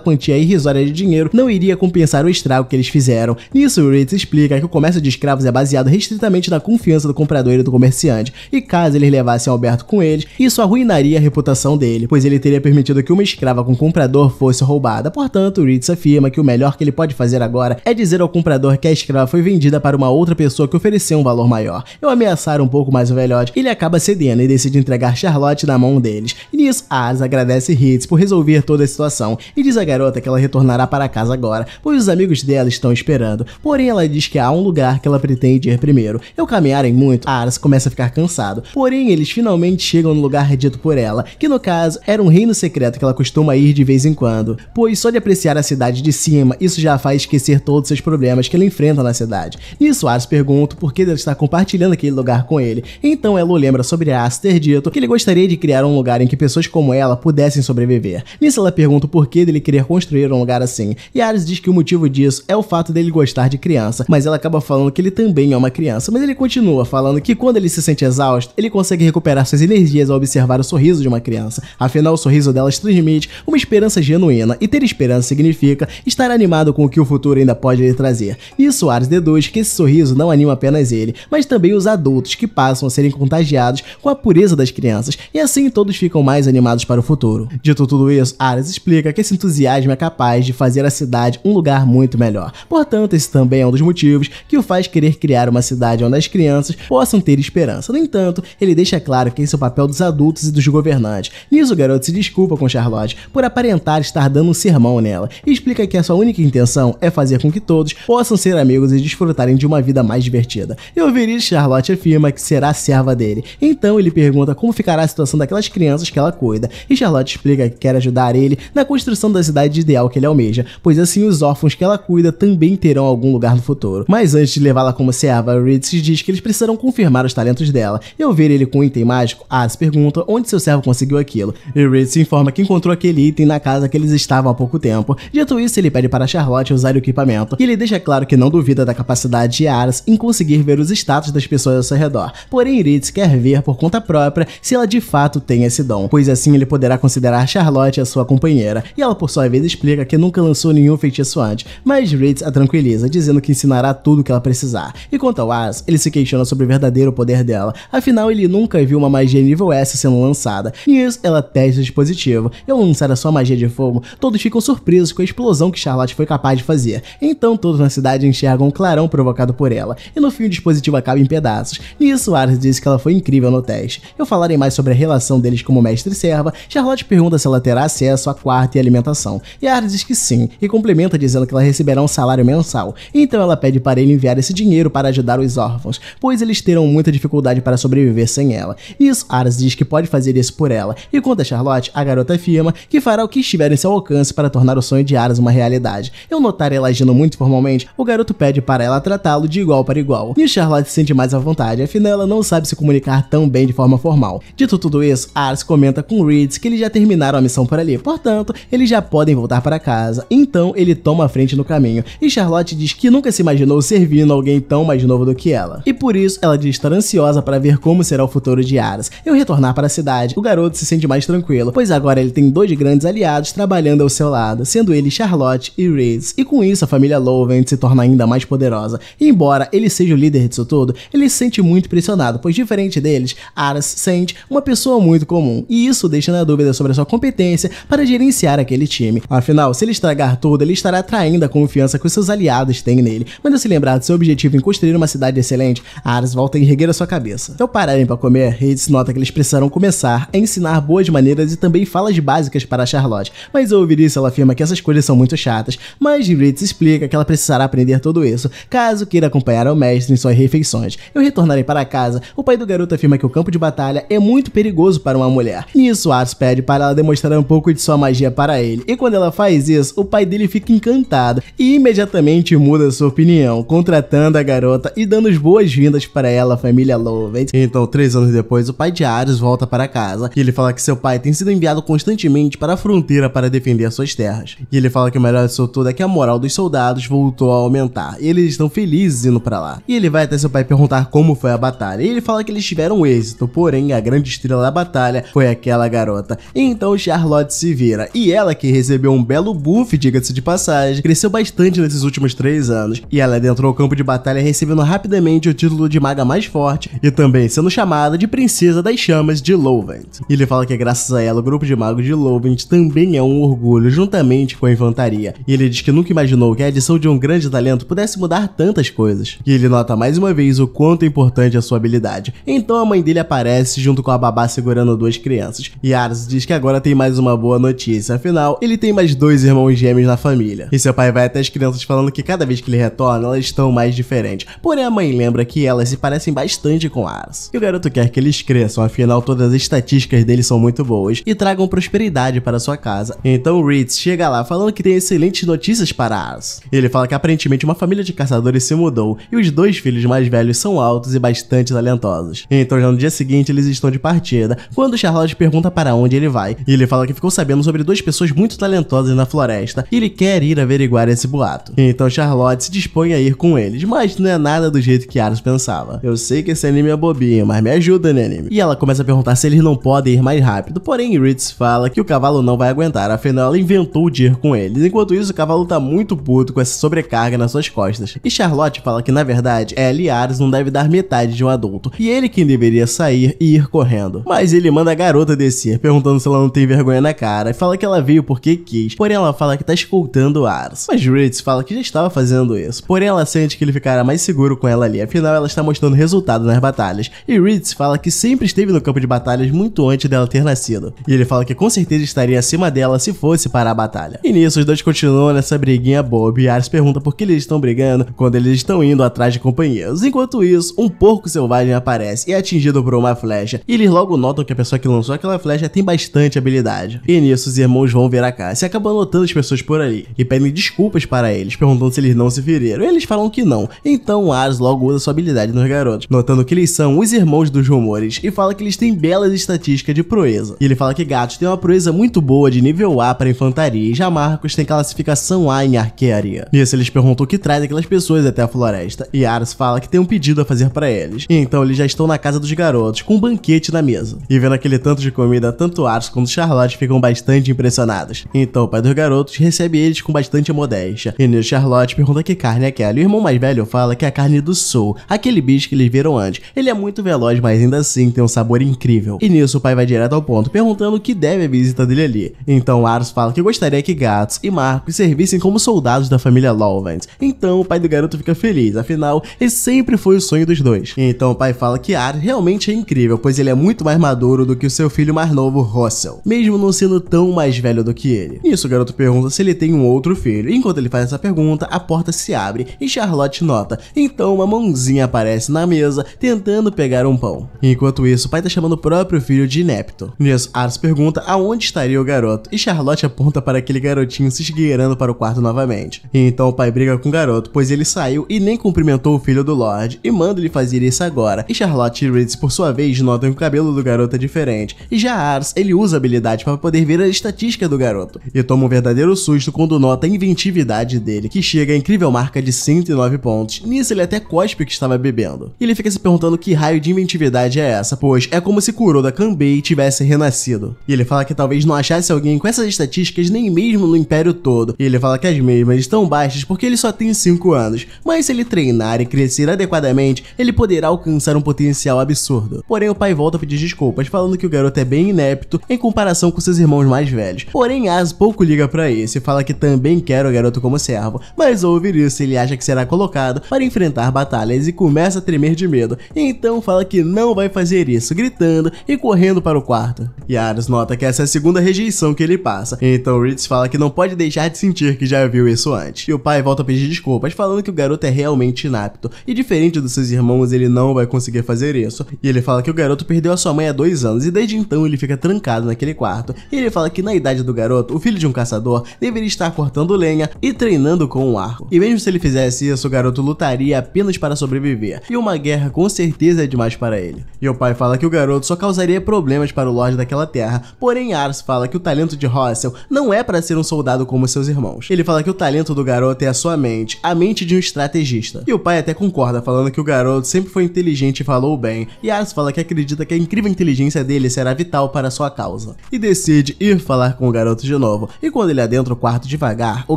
quantia irrisória de dinheiro não iria compensar o estrago que eles fizeram. Nisso, Ritz explica que o comércio de escravos é baseado restritamente na confiança do comprador e do comerciante, e caso eles levassem Alberto com eles, isso arruinaria a reputação dele, pois ele teria permitido que uma escrava com comprador fosse roubada. Portanto, Ritz afirma que o melhor que ele pode fazer agora é dizer ao comprador que a escrava foi vendida para uma outra pessoa que ofereceu um valor maior. Eu ameaçar um pouco mais o velhote, ele acaba cedendo e decide entregar Charlotte na mão deles. E nisso, Ares agradece Hitz por resolver toda a situação e diz à garota que ela retornará para casa agora, pois os amigos dela estão esperando. Porém, ela diz que há um lugar que ela pretende ir primeiro. Ao caminharem muito, Ares começa a ficar cansado. Porém, eles finalmente chegam no lugar dito por ela, que no caso era um reino secreto que ela costuma ir de vez em quando, pois só de apreciar a cidade de cima, isso já faz esquecer todos os seus problemas que ela enfrenta na cidade. Nisso, Ares pergunta por que ela está compartilhando aquele lugar com ele. Então ela lembra sobre Ares ter dito que ele gostaria de criar um lugar em que pessoas como ela pudessem sobreviver. Nisso ela pergunta o porquê dele querer construir um lugar assim, e Ares diz que o motivo disso é o fato dele gostar de criança, mas ela acaba falando que ele também é uma criança, mas ele continua falando que quando ele se sente exausto, ele consegue recuperar suas energias ao observar o sorriso de uma criança. Afinal, o sorriso delas transmite uma esperança genuína, e ter esperança significa estar animado com o que o futuro ainda pode lhe trazer. Isso Ares deduz que esse sorriso não anima apenas ele, mas também os adultos que passam a serem contagiados com a pureza das crianças, e assim todos ficam mais animados para o futuro. Dito tudo isso, Ares explica que esse entusiasmo é capaz de fazer a cidade um lugar muito melhor. Portanto, esse também é um dos motivos que o faz querer criar uma cidade onde as crianças possam ter esperança. No entanto, ele deixa claro que esse é o papel dos adultos e dos governantes. Nisso, o garoto se desculpa com Charlotte por aparentar estar dando um sermão nela e explica que a sua única intenção é fazer com que todos possam ser amigos e desfrutarem de uma vida mais divertida. E ouvir isso, Charlotte afirma que será serva dele. Então ele pergunta como ficará a situação daquelas crianças que ela cuida, e Charlotte explica que quer ajudar ele na construção da cidade ideal que ele almeja, pois assim os órfãos que ela cuida também terão algum lugar no futuro. Mas antes de levá-la como serva, Reed diz que eles precisarão confirmar os talentos dela. E ao ver ele com um item mágico, As pergunta onde seu servo conseguiu aquilo, e Reed se informa que encontrou aquele item na casa que eles estavam há pouco tempo. Dito isso, ele pede para Charlotte usar o equipamento, e ele deixa claro que não duvida da capacidade de Aras em conseguir ver os status das pessoas ao seu redor. Porém, Ritz quer ver por conta própria se ela de fato tem esse dom, pois assim ele poderá considerar Charlotte a sua companheira. E ela, por sua vez, explica que nunca lançou nenhum feitiço antes, mas Ritz a tranquiliza, dizendo que ensinará tudo o que ela precisar. E quanto ao As, ele se questiona sobre o verdadeiro poder dela, afinal ele nunca viu uma magia nível S sendo lançada. Nisso, ela testa o dispositivo, e ao lançar a sua magia de fogo, todos ficam surpresos com a explosão que Charlotte foi capaz de fazer. Então todos na cidade enxergam um clarão provocado por ela, e no fim o dispositivo acaba em pedaços. Nisso, Ares disse que ela foi incrível no teste. Eu falarei mais sobre a relação deles como mestre e serva, Charlotte pergunta se ela terá acesso a quarto e alimentação, e Ares diz que sim, e complementa dizendo que ela receberá um salário mensal. Então ela pede para ele enviar esse dinheiro para ajudar os órfãos, pois eles terão muita dificuldade para sobreviver sem ela. Nisso, Ares diz que pode fazer isso por ela, e quanto a Charlotte, a garota afirma que fará o que estiver em seu alcance para tornar o sonho de Ares uma realidade. Eu notar ela agindo muito formalmente, o garoto pede para ela tratá-lo de igual para igual, e Charlotte se sente mais à vontade, afinal ela não sabe se comunicar tão bem de forma formal. Dito tudo isso, Ars comenta com Reed que eles já terminaram a missão por ali, portanto, eles já podem voltar para casa. Então ele toma a frente no caminho, e Charlotte diz que nunca se imaginou servindo alguém tão mais novo do que ela. E por isso ela diz estar ansiosa para ver como será o futuro de Aras. E ao retornar para a cidade, o garoto se sente mais tranquilo, pois agora ele tem dois grandes aliados trabalhando ao seu lado, sendo ele Charlotte e Reed. E com isso a família Loven se torna ainda mais poderosa. E embora ele seja o líder disso tudo, ele se sente muito pressionado, pois diferente deles, Aras sente uma pessoa muito comum, e isso deixa na dúvida sobre a sua competência para gerenciar aquele time. Afinal, se ele estragar tudo, ele estará atraindo a confiança que os seus aliados têm nele. Mas ao se lembrar do seu objetivo em construir uma cidade excelente, Aras volta a erguer a sua cabeça. Ao pararem para comer, Reeds nota que eles precisarão começar a ensinar boas maneiras e também falas básicas para Charlotte. Mas ao ouvir isso, ela afirma que essas coisas são muito chatas, mas Reeds explica que ela precisará aprender tudo isso, caso queira acompanhar o mestre em suas refeições. Ao retornarem para casa, o pai do garoto afirma que o campo de batalha é muito perigoso para uma mulher. Nisso, Pede para ela demonstrar um pouco de sua magia para ele, e quando ela faz isso, o pai dele fica encantado e imediatamente muda sua opinião, contratando a garota e dando as boas-vindas para ela, a família Lovett. Então, três anos depois, o pai de Ares volta para casa e ele fala que seu pai tem sido enviado constantemente para a fronteira para defender suas terras. E ele fala que o melhor disso tudo é que a moral dos soldados voltou a aumentar e eles estão felizes indo para lá. E ele vai até seu pai perguntar como foi a batalha. E ele fala que eles tiveram êxito, porém a grande estrela da batalha foi aquela garota. Então Charlotte se vira e ela que recebeu um belo buff, diga-se de passagem, cresceu bastante nesses últimos três anos e ela adentrou o campo de batalha recebendo rapidamente o título de maga mais forte e também sendo chamada de princesa das chamas de Lovent. Ele fala que graças a ela o grupo de magos de Lovent também é um orgulho juntamente com a infantaria. E ele diz que nunca imaginou que a adição de um grande talento pudesse mudar tantas coisas. E ele nota mais uma vez o quanto é importante a sua habilidade. Então a mãe dele aparece junto com a babá segurando duas crianças. E Ars diz que agora tem mais uma boa notícia, afinal, ele tem mais dois irmãos gêmeos na família. E seu pai vai até as crianças falando que cada vez que ele retorna, elas estão mais diferentes. Porém, a mãe lembra que elas se parecem bastante com Ars. E o garoto quer que eles cresçam, afinal, todas as estatísticas deles são muito boas e tragam prosperidade para sua casa. Então Ritz chega lá falando que tem excelentes notícias para Ars. Ele fala que aparentemente uma família de caçadores se mudou e os dois filhos mais velhos são altos e bastante talentosos. Então já no dia seguinte eles estão de partida, quando Charlotte pergunta para onde ele vai, e ele fala que ficou sabendo sobre duas pessoas muito talentosas na floresta e ele quer ir averiguar esse boato. Então Charlotte se dispõe a ir com eles, mas não é nada do jeito que Ars pensava. Eu sei que esse anime é bobinho, mas me ajuda, né, anime? E ela começa a perguntar se eles não podem ir mais rápido, porém Ritz fala que o cavalo não vai aguentar, afinal ela inventou de ir com eles. Enquanto isso, o cavalo tá muito puto com essa sobrecarga nas suas costas. E Charlotte fala que na verdade ela e Ares não deve dar metade de um adulto, e ele quem deveria sair e ir correndo. Mas ele manda a garota descer, perguntando se ela não tem vergonha na cara, e fala que ela veio porque quis, porém ela fala que tá escoltando Ares. Mas Ritz fala que já estava fazendo isso, porém ela sente que ele ficará mais seguro com ela ali, afinal ela está mostrando resultado nas batalhas. E Ritz fala que sempre esteve no campo de batalhas muito antes dela ter nascido. E ele fala que com certeza estaria acima dela se fosse para a batalha. E nisso os dois continuam nessa briguinha boba e Ares pergunta por que eles estão brigando quando eles estão indo atrás de companheiros. Enquanto isso, um porco selvagem aparece e é atingido por uma flecha. E eles logo notam que a pessoa que lançou aquela flecha tem bastante habilidade. E nisso os irmãos vão ver a casa e acabam notando as pessoas por ali e pedem desculpas para eles, perguntando se eles não se feriram. Eles falam que não. Então Ares logo usa sua habilidade nos garotos, notando que eles são os irmãos dos rumores e fala que eles têm belas estatísticas de proeza. E ele fala que gatos têm uma proeza muito boa de nível A para infantaria e já Marcos tem classificação A em arquearia. Nisso eles perguntam o que traz aquelas pessoas até a floresta e Ares fala que tem um pedido a fazer para eles. E então eles já estão na casa dos garotos com um banquete na mesa. E vendo aquele tanto de comida, tanto Ares quanto Charlotte ficam bastante impressionados. Então o pai dos garotos recebe eles com bastante modéstia. E nisso Charlotte pergunta que carne é aquela. E o irmão mais velho fala que é a carne do Soul, aquele bicho que eles viram antes. Ele é muito veloz, mas ainda assim tem um sabor incrível. E nisso o pai vai direto ao ponto, perguntando o que deve a visita dele ali. Então Ares fala que gostaria que Gatos e Marcos servissem como soldados da família Lovent. Então o pai do garoto fica feliz, afinal, esse sempre foi o sonho dos dois. Então o pai fala que Ares realmente é incrível, pois ele é muito mais maduro do que o seu filho mais novo, Russell, mesmo não sendo tão mais velho do que ele. Nisso o garoto pergunta se ele tem um outro filho. Enquanto ele faz essa pergunta, a porta se abre e Charlotte nota. Então uma mãozinha aparece na mesa, tentando pegar um pão. Enquanto isso, o pai tá chamando o próprio filho de inepto. Nisso, Ares pergunta aonde estaria o garoto, e Charlotte aponta para aquele garotinho se esgueirando para o quarto novamente. Então o pai briga com o garoto, pois ele saiu e nem cumprimentou o filho do Lorde, e manda ele fazer isso agora. E Charlotte e Ritz, por sua vez, notam que o cabelo do garoto é diferente. E já Ars, ele usa a habilidade para poder ver a estatística do garoto. E toma um verdadeiro susto quando nota a inventividade dele, que chega à incrível marca de 109 pontos. Nisso ele até cospe que estava bebendo. E ele fica se perguntando que raio de inventividade é essa, pois é como se Kuroda Kanbei tivesse renascido. E ele fala que talvez não achasse alguém com essas estatísticas nem mesmo no Império todo. E ele fala que as mesmas estão baixas porque ele só tem 5 anos, mas se ele treinar e crescer adequadamente, ele poderá alcançar um potencial absurdo. Porém, o pai volta a pedir desculpas, falando que o garoto é bem inepto em comparação com seus irmãos mais velhos. Porém, As pouco liga para isso e fala que também quer o garoto como servo, mas ao ouvir isso, ele acha que será colocado para enfrentar batalhas e começa a tremer de medo. Então fala que não vai fazer isso, gritando e correndo para o quarto. E Ares nota que essa é a segunda rejeição que ele passa, então Ritz fala que não pode deixar de sentir que já viu isso antes. E o pai volta a pedir desculpas, falando que o garoto é realmente inapto, e diferente dos seus irmãos, ele não vai conseguir fazer isso. E ele fala que o garoto perdeu a sua mãe há dois anos, e desde então ele fica trancado naquele quarto. E ele fala que na idade do garoto, o filho de um caçador deveria estar cortando lenha e treinando com um arco. E mesmo se ele fizesse isso, o garoto lutaria apenas para sobreviver, e uma guerra com certeza é demais para ele. E o pai fala que o garoto só causaria problemas para o Lorde daquela terra, porém Ars fala que o talento de Russell não é para ser um soldado como seus irmãos. Ele fala que o talento do garoto é a sua mente, a mente de um estrategista. E o pai até concorda, falando que o garoto sempre foi inteligente e falou bem, e Ars fala que acredita que a incrível inteligência dele será vital para sua causa. E decide ir falar com o garoto de novo, e quando ele adentra o quarto devagar, o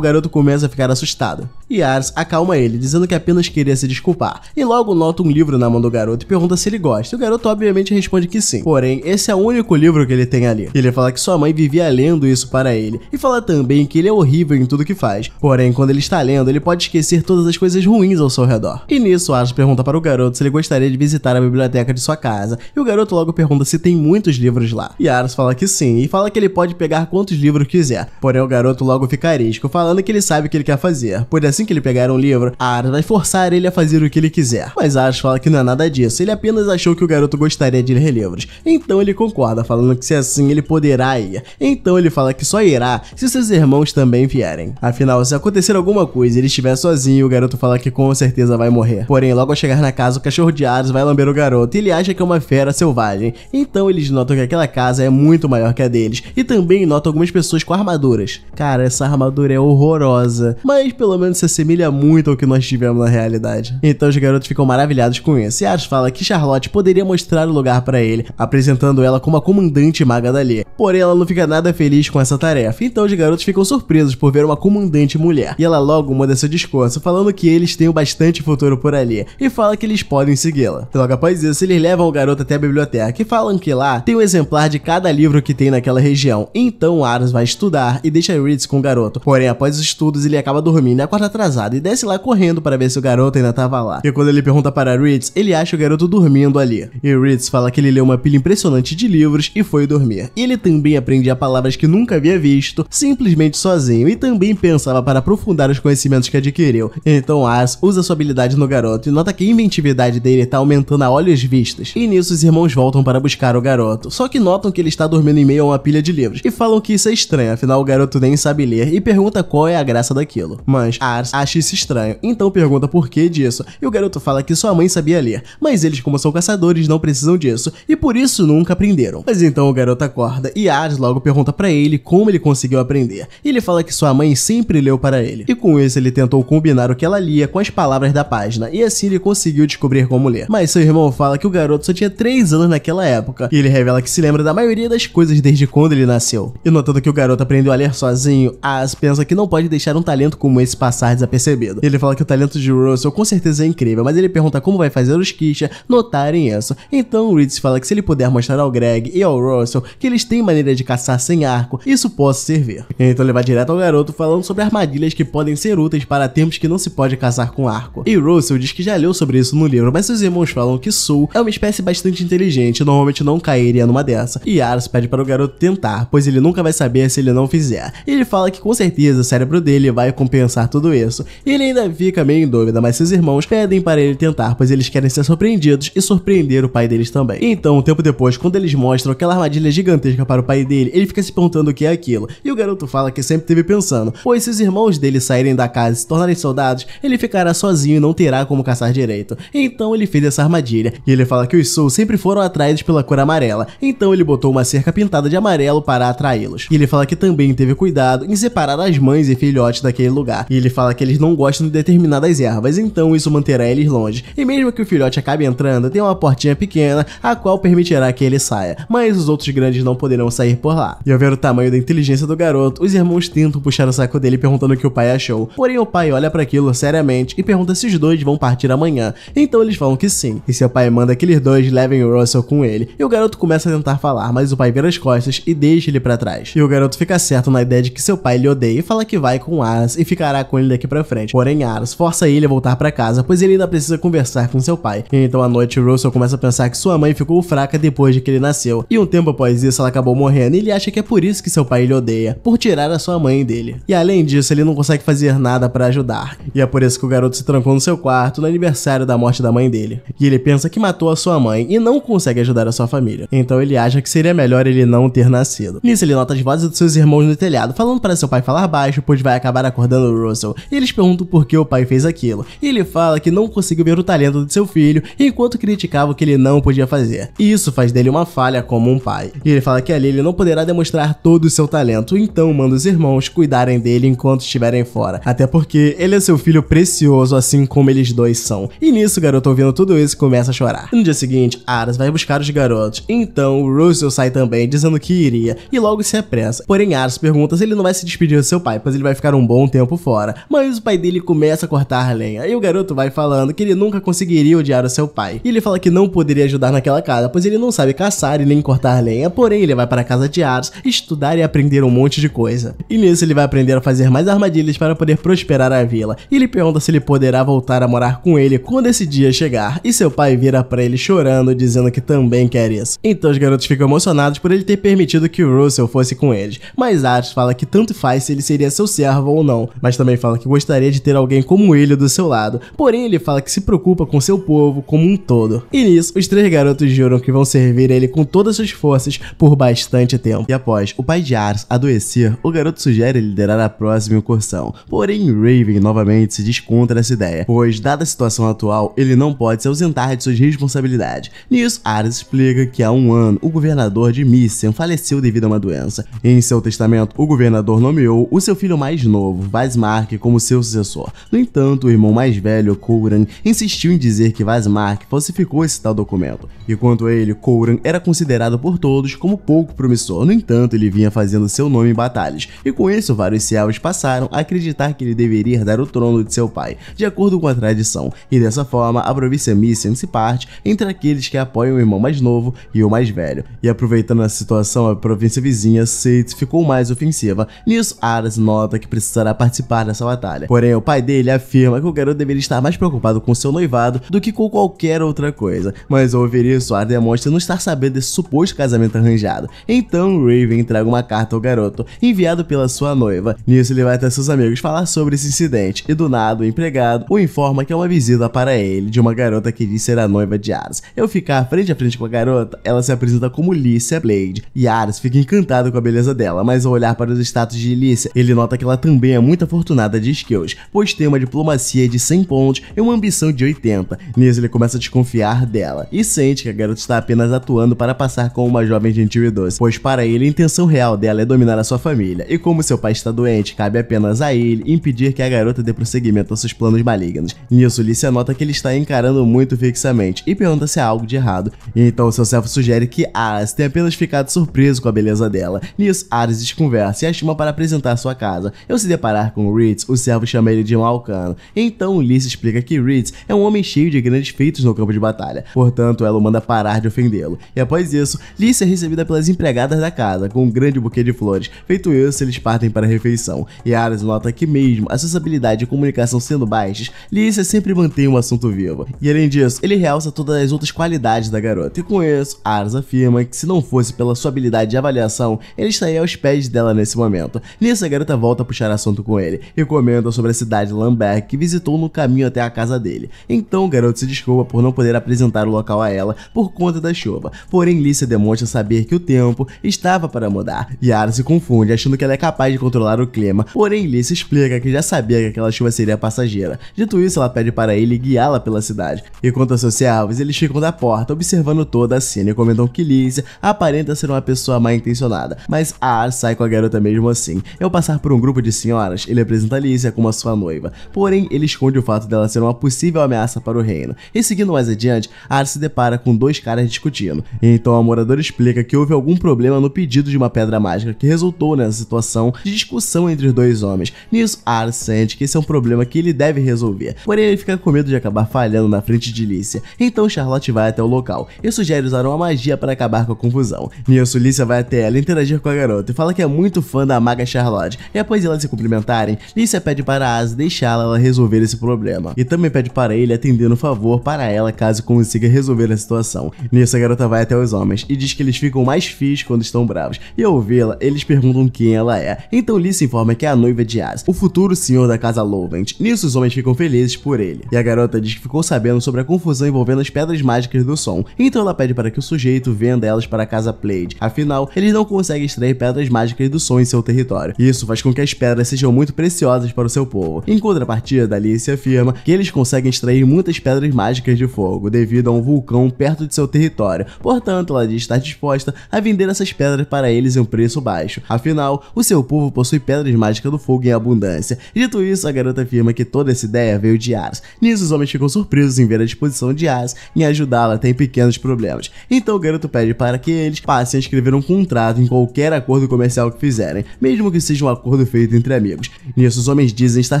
garoto começa a ficar assustado. E Ars acalma ele, dizendo que apenas queria se desculpar. E logo nota um livro na mão do garoto e pergunta se ele gosta. E o garoto obviamente responde que sim. Porém, esse é o único livro que ele tem ali. Ele fala que sua mãe vivia lendo isso para ele. E fala também que ele é horrível em tudo que faz. Porém, quando ele está lendo, ele pode esquecer todas as coisas ruins ao seu redor. E nisso, Ars pergunta para o garoto se ele gostaria de visitar a biblioteca de sua casa. E o garoto logo pergunta se tem muitos livros lá. E Ars fala que sim, e fala que ele pode pegar quantos livros quiser. Porém, o garoto logo fica arisco, falando que ele sabe o que ele quer fazer. Pois assim que ele pegar um livro, Ars vai forçar ele a fazer o que ele quiser. Mas Ars fala que não é nada disso, ele apenas achou que o garoto gostaria de ler livros. Então ele concorda, falando que se assim ele poderá ir. Então ele fala que só irá se seus irmãos também vierem. Afinal, se acontecer alguma coisa e ele estiver sozinho, o garoto fala que com certeza vai morrer. Porém, logo ao chegar na casa, o cachorro de Ars vai lamber o garoto e ele acha que é uma fera selvagem. Então eles notam que aquela casa é muito maior que a deles e também notam algumas pessoas com armaduras. Cara, essa armadura é horrorosa, mas pelo menos se assemelha muito ao que nós tivemos na realidade. Então os garotos ficam maravilhados com isso. E Ars fala que Charlotte poderia mostrar o lugar para ele, apresentando ela como a comandante maga dali. Porém, ela não fica nada feliz com essa tarefa. Então os garotos ficam surpresos por ver uma comandante mulher. E ela logo muda seu discurso, falando que eles têm bastante futuro por ali e fala que eles podem segui-la. Logo após isso, eles levam o garoto até a biblioteca e falam que lá tem um exemplar de cada livro que tem naquela região. Então Aras vai estudar e deixa Ritz com o garoto. Porém, após os estudos, ele acaba dormindo e acorda atrasado e desce lá correndo para ver se o garoto ainda estava lá. E quando ele pergunta para Ritz, ele acha o garoto dormindo ali. E Ritz fala que ele leu uma pilha impressionante de livros e foi dormir. E ele também aprendia palavras que nunca havia visto, simplesmente sozinho, e também pensava para aprofundar os conhecimentos que adquiriu. Então Ars usa sua habilidade no garoto e nota que a inventividade dele está aumentando a olhos vistos. E nisso os irmãos voltam para buscar o garoto, só que notam que ele está dormindo em meio a uma pilha de livros e falam que isso é estranho, afinal o garoto nem sabe ler e pergunta qual é a graça daquilo. Mas Ars acha isso estranho, então pergunta por que disso, e o garoto fala que sua mãe sabia ler, mas eles como são caçadores não precisam disso e por isso nunca aprenderam. Mas então o garoto acorda e Ars logo pergunta para ele como ele conseguiu aprender. E ele fala que sua mãe sempre leu para ele. E com isso ele tentou combinar o que ela lia com as palavras da página e assim ele conseguiu descobrir como ler. Mas seu irmão fala que o garoto só tinha 3 anos naquela época e ele revela que se lembra da maioria das coisas desde quando ele nasceu. E notando que o garoto aprendeu a ler sozinho, As pensa que não pode deixar um talento como esse passar desapercebido. Ele fala que o talento de Russell com certeza é incrível, mas ele pergunta como vai fazer os Kisha notarem isso. Então Ritz fala que se ele puder mostrar ao Greg e ao Russell que eles têm maneira de caçar sem arco, isso possa servir. Então ele vai direto ao garoto falando sobre armadilhas que podem ser úteis para tempos que não se pode caçar com arco. E Russell diz que já leu sobre isso no livro, mas seus irmãos falam que Soul é uma espécie bastante inteligente e normalmente não cairia numa dessa. E Aras pede para o garoto tentar, pois ele nunca vai saber se ele não fizer. Ele fala que com certeza o cérebro dele vai compensar tudo isso. Ele ainda fica meio em dúvida, mas seus irmãos pedem para ele tentar, pois eles querem ser surpreendidos e surpreender o pai deles também. Então, um tempo depois, quando eles mostram aquela armadilha gigantesca para o pai dele, ele fica se perguntando o que é aquilo. E o garoto fala que sempre teve pensando, pois se os irmãos dele saírem da casa e se tornarem soldados, ele ficará sozinho e não terá como caçar direito. Então ele fez essa armadilha. E ele fala que os Soul sempre foram atraídos pela cor amarela. Então ele botou uma cerca pintada de amarelo para atraí-los. E ele fala que também teve cuidado em separar as mães e filhotes daquele lugar. E ele fala que eles não gostam de determinadas ervas, então isso manterá eles longe. E mesmo que o filhote acabe entrando, tem uma portinha pequena a qual permitirá que ele saia. Mas os outros grandes não poderão sair por lá. E ao ver o tamanho da inteligência do garoto, os irmãos tentam puxar o saco dele perguntando o que o pai achou. Porém, o pai olha para aquilo seriamente e pergunta se os dois vão partir amanhã. Então eles falam que sim. E seu pai manda que aqueles dois levem o Russell com ele. E o garoto começa a tentar falar, mas o pai vira as costas e deixa ele para trás. E o garoto fica certo na ideia de que seu pai lhe odeia e fala que vai com Aras e ficará com ele daqui para frente. Porém, Aras força ele a voltar para casa, pois ele ainda precisa conversar com seu pai. Então à noite, Russell começa a pensar que sua mãe ficou fraca depois de que ele nasceu. E um tempo após isso, ela acabou morrendo e ele acha que é por isso que seu pai lhe odeia, por tirar a sua mãe dele. E além disso, ele não consegue fazer nada para ajudar. E é por isso que o garoto se trancou no seu quarto no aniversário da morte da mãe dele. E ele pensa que matou a sua mãe e não consegue ajudar a sua família. Então ele acha que seria melhor ele não ter nascido. Nisso ele nota as vozes dos seus irmãos no telhado, falando para seu pai falar baixo, pois vai acabar acordando o Russell. E eles perguntam por que o pai fez aquilo. E ele fala que não conseguiu ver o talento de seu filho, enquanto criticava o que ele não podia fazer. E isso faz dele uma falha como um pai. E ele fala que ali ele não poderá demonstrar todo o seu talento, então manda os irmãos cuidarem dele enquanto estiverem fora. Até porque ele é seu filho precioso, assim como eles dois são. E nisso o garoto ouvindo tudo isso começa a chorar. No dia seguinte, Aras vai buscar os garotos. Então o Russell sai também, dizendo que iria, e logo se apressa. Porém, Aras pergunta se ele não vai se despedir do seu pai, pois ele vai ficar um bom tempo fora. Mas o pai dele começa a cortar a lenha, e o garoto vai falando que ele nunca conseguiria odiar o seu pai. E ele fala que não poderia ajudar naquela casa, pois ele não sabe caçar e nem cortar lenha, porém ele vai para a casa de Ares estudar e aprender um monte de coisa. E nisso ele vai aprender a fazer mais armadilhas para poder prosperar a vila. E ele pergunta se ele poderá voltar a morar com ele quando esse dia chegar. E seu pai vira para ele chorando, dizendo que também quer isso. Então os garotos ficam emocionados por ele ter permitido que o Russell fosse com eles. Mas Ares fala que tanto faz se ele seria seu servo ou não, mas também fala que gostaria de ter alguém como ele do seu lado. Porém, ele fala que se preocupa com seu povo como um todo. E nisso, os três garotos juram que vão servir ele com todas as forças por bastante tempo. E após o pai de Ares adoecer, o garoto sugere liderar a próxima incursão. Porém, Raven novamente se diz contra essa ideia, pois, dada a situação atual, ele não pode se ausentar de suas responsabilidades. Nisso, Ares explica que há um ano o governador de Missem faleceu devido a uma doença. Em seu testamento, o governador nomeou o seu filho mais novo, Vazmark, como seu sucessor. No entanto, o irmão mais velho, Kouran, insistiu em dizer que Vazmark falsificou esse tal documento. E quanto a ele, Kouran era considerado por todos como pouco promissor. No entanto, ele vinha fazendo seu nome em batalhas, e com isso vários Selvos passaram a acreditar que ele deveria herdar o trono de seu pai, de acordo com a tradição, e dessa forma a província Missem se parte entre aqueles que apoiam o irmão mais novo e o mais velho. E aproveitando a situação, a província vizinha, Seitz ficou mais ofensiva. Nisso, Aras nota que precisará participar dessa batalha. Porém, o pai dele afirma que o garoto deveria estar mais preocupado com seu noivado do que com qualquer outra coisa. Mas ao ouvir isso, Aras demonstra não estar sabendo desse suposto casamento arranjado. Então, Raven entrega uma carta ao garoto, enviado pela sua noiva. Nisso, ele vai até seus amigos falar sobre esse incidente, e do nada, o empregado o informa que é uma visita para ele de uma garota que diz ser a noiva de Aras. Eu ficar frente a frente com a garota, ela se apresenta como Lícia Blade, e Aras fica encantado com a beleza dela, mas ao olhar para os status de Lícia, ele nota que ela também é muito afortunada de skills, pois tem uma diplomacia de 100 pontos e uma ambição de 80. Nisso, ele começa a desconfiar dela, e sente que a garota está apenas atuando para passar como uma jovem gentil e doce, pois para ele a intenção real dela é dominar a sua família, e como seu pai está doente, cabe apenas a ele impedir que a garota dê prosseguimento aos seus planos malignos. Nisso, Lícia nota que ele está encarando muito fixamente e pergunta se há algo de errado. Então seu servo sugere que Tenha apenas ficado surpreso com a beleza dela. Nisso, Ares desconversa e a chama para apresentar sua casa. Ao se deparar com Ritz, o servo chama ele de um alcano. Então Lícia explica que Ritz é um homem cheio de grandes feitos no campo de batalha, portanto ela o manda parar de ofendê-lo. E após isso, Lícia é recebida pelas empregadas da casa com um grande buquê de flores. Feito isso, eles partem para a refeição. E Ares nota que mesmo a sensibilidade e comunicação sendo baixas, Lícia sempre mantém o assunto vivo. E além disso, ele realça todas as outras qualidades da garota. E com isso, Ares afirma que se não fosse pela sua habilidade de avaliação, ele estaria aos pés dela nesse momento. Nisso, a garota volta a puxar assunto com ele e comenta sobre a cidade de Lambert que visitou no caminho até a casa dele. Então, o garoto se desculpa por não poder apresentar o local a ela por conta da chuva. Porém, Lícia demonstra saber que o tempo estava para mudar. Ares se confunde, achando que ela é capaz de controlar o clima. Porém, Lícia explica que já sabia que aquela chuva seria passageira. Dito isso, ela pede para ele guiá-la pela cidade. E quanto aos seus servos, eles ficam da porta, observando toda a cena e comentam que Lícia aparenta ser uma pessoa mal intencionada, mas Ares sai com a garota mesmo assim. Ao passar por um grupo de senhoras, ele apresenta Lícia como a sua noiva. Porém, ele esconde o fato dela ser uma possível ameaça para o reino. E seguindo mais adiante, Ares se depara com dois caras discutindo. Então a moradora explica que houve algum problema no pedido de uma pedra mágica que resultou nessa situação de discussão entre os dois homens. Nisso, Ares sente que esse é um problema que ele deve resolver. Porém, ele fica com medo de acabar falhando na frente de Lícia. Então Charlotte vai até o local e sugere usar uma magia para acabar com a confusão. Nisso, Lícia vai até ela interagir com a garota e fala que é muito fã da maga Charlotte. E após elas se cumprimentarem, Lícia pede para Asa deixá-la resolver esse problema. E também pede para ele atender no favor para ela caso consiga resolver a situação. Nisso, a garota vai até os homens e diz que eles ficam mais fios quando estão bravos. E ao vê-la, eles perguntam quem ela é. Então Lícia informa que é a noiva de Asa, o futuro senhor da casa Lovent. Nisso, os homens ficam felizes por ele. E a garota diz que ficou sabendo sobre a confusão envolvendo as pedras mágicas do som. Então ela pede para que o sujeito venda para a casa Plaid. Afinal, eles não conseguem extrair pedras mágicas do som em seu território. Isso faz com que as pedras sejam muito preciosas para o seu povo. Em contrapartida, Alice afirma que eles conseguem extrair muitas pedras mágicas de fogo devido a um vulcão perto de seu território. Portanto, ela diz estar disposta a vender essas pedras para eles em um preço baixo. Afinal, o seu povo possui pedras mágicas do fogo em abundância. Dito isso, a garota afirma que toda essa ideia veio de Ares. Nisso, os homens ficam surpresos em ver a disposição de Ares em ajudá-la tem pequenos problemas. Então o garoto pede para que eles passem a escrever um contrato em qualquer acordo comercial que fizerem, mesmo que seja um acordo feito entre amigos. Nisso, os homens dizem estar